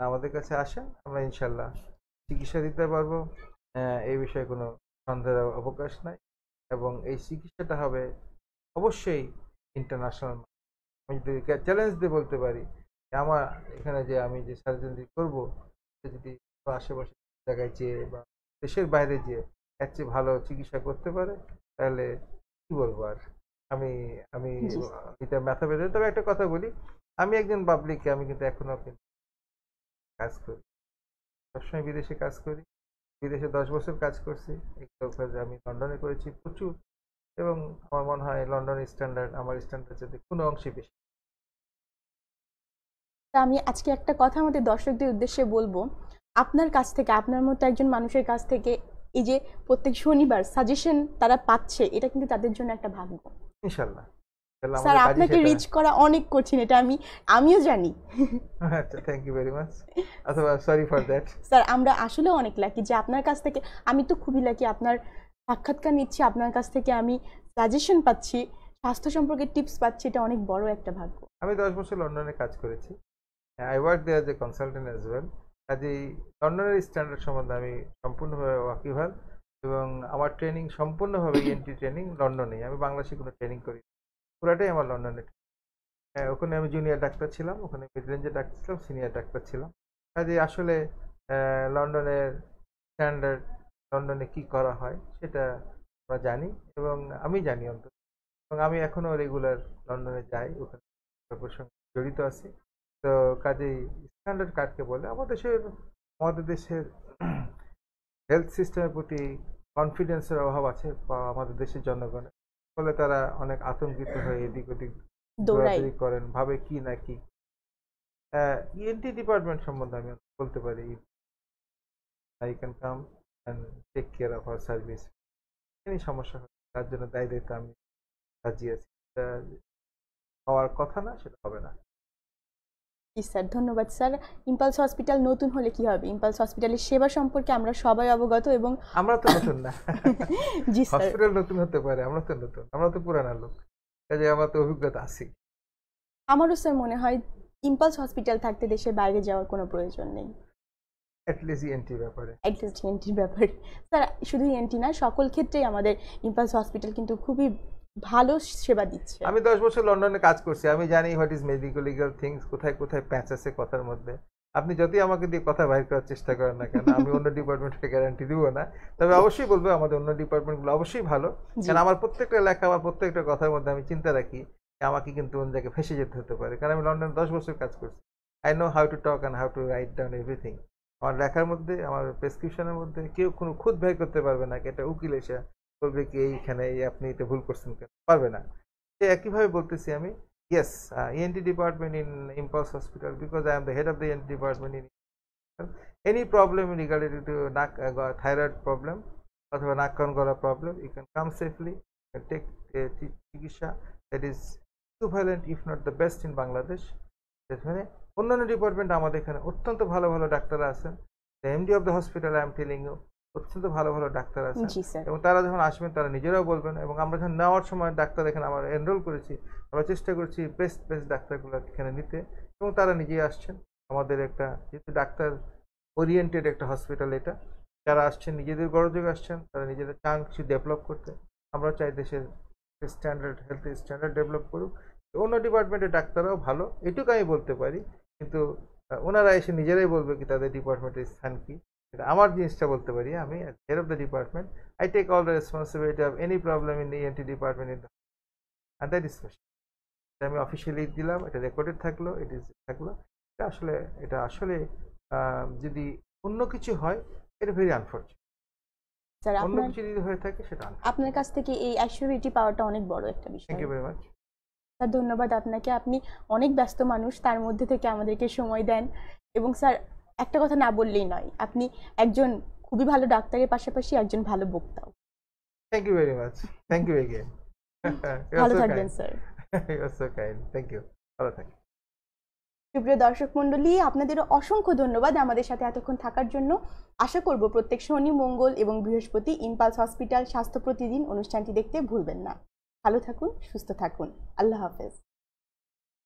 আমাদের কাছে আসেন আমরা ইনশাল্লাহ চিকিৎসা দিতে পারব। আহ, এই বিষয়ে কোনো সন্দেহের অবকাশ নাই এবং এই চিকিৎসাটা হবে অবশ্যই ইন্টারন্যাশনাল আমি যদি চ্যালেঞ্জ দিয়ে বলতে পারি আমার এখানে যে আমি যে সার্জারি করব সে যদি আশেপাশে জায়গায় যেয়ে বা দেশের বাইরে যেয়ে এর চেয়ে ভালো চিকিৎসা করতে পারে তাহলে কি বলব আর? আমি আমি। এটা মাথা বেঁধে তবে একটা কথা বলি আমি একজন পাবলিককে আমি কিন্তু এখনও কাজ করি। সবসময় বিদেশে কাজ করি। বিদেশে দশ বছর কাজ করছি। কাজ আমি লন্ডনে করেছি প্রচুর। এবং আমার মনে হয় লন্ডনের স্ট্যান্ডার্ড আমার স্ট্যান্ডার্ড যাতে কোনো অংশে বেশি। আমি আজকে একটা কথা আমাদের দর্শকদের উদ্দেশ্যে বলব। আপনার কাছ থেকে আপনার মতো একজন মানুষের কাছ থেকে এই যে প্রত্যেক শনিবার সাজেশন তারা পাচ্ছে এটা কিন্তু তাদের জন্য একটা ভাগ্য। ইনশাল্লাহ। স্যার আপনাকে রিচ করা অনেক কঠিন এটা আমি আমিও জানি। আচ্ছা থ্যাংক ইউ ভেরি মাচ অথবা সরি ফর দ্যাট স্যার আমরা আসলেও অনেক লাকি যে আপনার কাছ থেকে আমি তো খুবই লাকি আপনার সাক্ষাৎকার নিচ্ছি আপনার কাছ থেকে আমি সাজেশন পাচ্ছি স্বাস্থ্য সম্পর্কে টিপস পাচ্ছি এটা অনেক বড় একটা ভাগ্য। আমি দশ বছর লন্ডনে কাজ করেছি। আই ওয়ার্ক দেয়ার যে কনসালটেন্ট অ্যাজ ওয়েল কাজেই লন্ডনের স্ট্যান্ডার্ড সম্বন্ধে আমি সম্পূর্ণভাবে ওয়াকিবহাল এবং আমার ট্রেনিং সম্পূর্ণভাবে ইএনটি ট্রেনিং লন্ডনে আমি বাংলাদেশে কোনো ট্রেনিং করি। পুরাটাই আমার লন্ডনে হ্যাঁ ওখানে আমি জুনিয়র ডাক্তার ছিলাম, ওখানে মিড রেঞ্জের ডাক্তার ছিলাম সিনিয়র ডাক্তার ছিলাম। কাজেই আসলে লন্ডনের স্ট্যান্ডার্ড লন্ডনে কি করা হয় সেটা আমরা জানি এবং আমি জানি অন্তত। এবং আমি এখনও রেগুলার লন্ডনে যাই, ওখানে সঙ্গে জড়িত আছি। তো কাজেই স্ট্যান্ডার্ড কার্ডকে বলে আমাদের দেশের আমাদের দেশের হেলথ সিস্টেমের প্রতি কনফিডেন্সের অভাব আছে, বা আমাদের দেশের জনগণের। ফলে তারা অনেক আতঙ্কিত হয়ে এদিক ওদিক দৌড়াদৌড়ি করেন ভাবে কি না কি। ইএনটি ডিপার্টমেন্ট সম্বন্ধে আমি বলতে পারি। I can come and take care of our service এই সমস্যা হয় তার জন্য দায়ী দায়িত্ব আমি সাজিয়েছি আছি। হওয়ার কথা না সেটা হবে না। জি স্যার ধন্যবাদ স্যার। ইম্পালস হসপিটাল নতুন হলে কি হবে? ইম্পালস হসপিটালের সেবা সম্পর্কে আমরা সবাই অবগত এবং আমরা তো নতুন না। জি স্যার। হসপিটাল নতুন হতে পারে আমরা তো নতুন আমরা তো পুরানা লোক। কাজে আমার তো অভিজ্ঞতা আছে। আমারও স্যার মনে হয় ইম্পালস হসপিটাল থাকতে দেশের বাইরে যাওয়ার কোনো প্রয়োজন নেই। অ্যাটলিস্ট ইএনটি ব্যাপারে। অ্যাটলিস্ট এনটির ব্যাপারে। স্যার শুধু এনটি না সকল ক্ষেত্রেই আমাদের ইম্পালস হসপিটাল কিন্তু খুবই ভালো সেবা দিচ্ছে। আমি দশ বছর লন্ডনে কাজ করছি আমি জানি what is medical legal things কোথায় কোথায় প্যাঁচ আছে কথার মধ্যে। আপনি যতই আমাকে দিয়ে কথা বাইর করার চেষ্টা করেন না কেন আমি অন্য ডিপার্টমেন্টকে গ্যারান্টি দিব না। তবে অবশ্যই বলব আমাদের অন্য ডিপার্টমেন্টগুলো অবশ্যই ভালো। কারণ আমার প্রত্যেকটা লেখা আমার প্রত্যেকটা কথার মধ্যে আমি চিন্তা রাখি যে আমাকে কিন্তু অন্য জায়গায় ফেসে যেতে হতে পারে। কারণ আমি লন্ডনে দশ বছর কাজ করছি। I know how to talk and how to write down everything আমার লেখার মধ্যে আমার প্রেসক্রিপশনের মধ্যে কেউ কোনো খুদ বের করতে পারবে না এটা উকিল এসে বলবে কি, এইখানে এই আপনি এটা ভুল করছেন কেন? পারবে না। একইভাবে বলতেছি আমি yes ENT department in impulse hospital because I am the head of the ENT department in any problem regarded to নাক থাইরয়েড প্রবলেম অথবা নাক কান গলা problem you can come safely take চিকিৎসা that is to equivalent if not the best in Bangladesh মানে অন্যান্য department আমাদের এখানে অত্যন্ত ভালো ভালো ডাক্তার আছেন। MD of the hospital I am telling you অত্যন্ত ভালো ভালো ডাক্তার স্যার। এবং তারা যখন আসবেন তারা নিজেরাও বলবেন এবং আমরা যখন নেওয়ার সময় ডাক্তার এখানে আমরা এনরোল করেছি আমরা চেষ্টা করছি বেস্ট বেস্ট ডাক্তারগুলো এখানে নিতে এবং তারা নিজেই আসছেন। আমাদের একটা যেহেতু ডাক্তার ওরিয়েন্টেড একটা হসপিটাল এটা যারা আসছেন নিজেদের গরযোগ আসছেন তারা নিজেদের চান কিছু ডেভেলপ করতে। আমরা চাই দেশের স্ট্যান্ডার্ড হেলথ স্ট্যান্ডার্ড ডেভেলপ করুক। অন্য ডিপার্টমেন্টের ডাক্তাররাও ভালো এটুকু আমি বলতে পারি। কিন্তু ওনারা এসে নিজেরাই বলবে কি তাদের ডিপার্টমেন্টের স্থান কি। এটা আমার জিনিসটা বলতে পারি আমি head of the department I take all responsibility of any problem in the ENT department in the and that এটা আমি অফিসিয়ালি দিলাম এটা রেকর্ডেড থাকল ইট ইজ থাকল। এটা আসলে এটা আসলে যদি অন্য কিছু হয় এটা ভেরি আনফর্চুনেট স্যার অন্য আপনার কিছু যদি হয়ে থাকে সেটা আপনার কাছ থেকে এই অ্যাসিউরিটি পাওয়াটা অনেক বড় একটা বিষয়। Thank you very much sir ধন্যবাদ আপনাকে। আপনি অনেক ব্যস্ত মানুষ তার মধ্যে থেকে আমাদেরকে সময় দেন। এবং স্যার একটা কথা না বললেই নয় আপনি একজন খুবই ভালো ডাক্তারের পাশাপাশি একজন ভালো বক্তাও। Thank you very much thank you again ভালো থাকবেন sir your so kind thank you ভালো থাকবেন। সুপ্রিয় দর্শক মণ্ডলী আপনাদেরও অসংখ্য ধন্যবাদ আমাদের সাথে এতক্ষণ থাকার জন্য। আশা করব প্রত্যেক শনি মঙ্গল এবং বৃহস্পতি ইম্পালস হসপিটাল স্বাস্থ্য প্রতিদিন অনুষ্ঠানটি দেখতে ভুলবেন না। ভালো থাকুন সুস্থ থাকুন। আল্লাহ হাফেজ।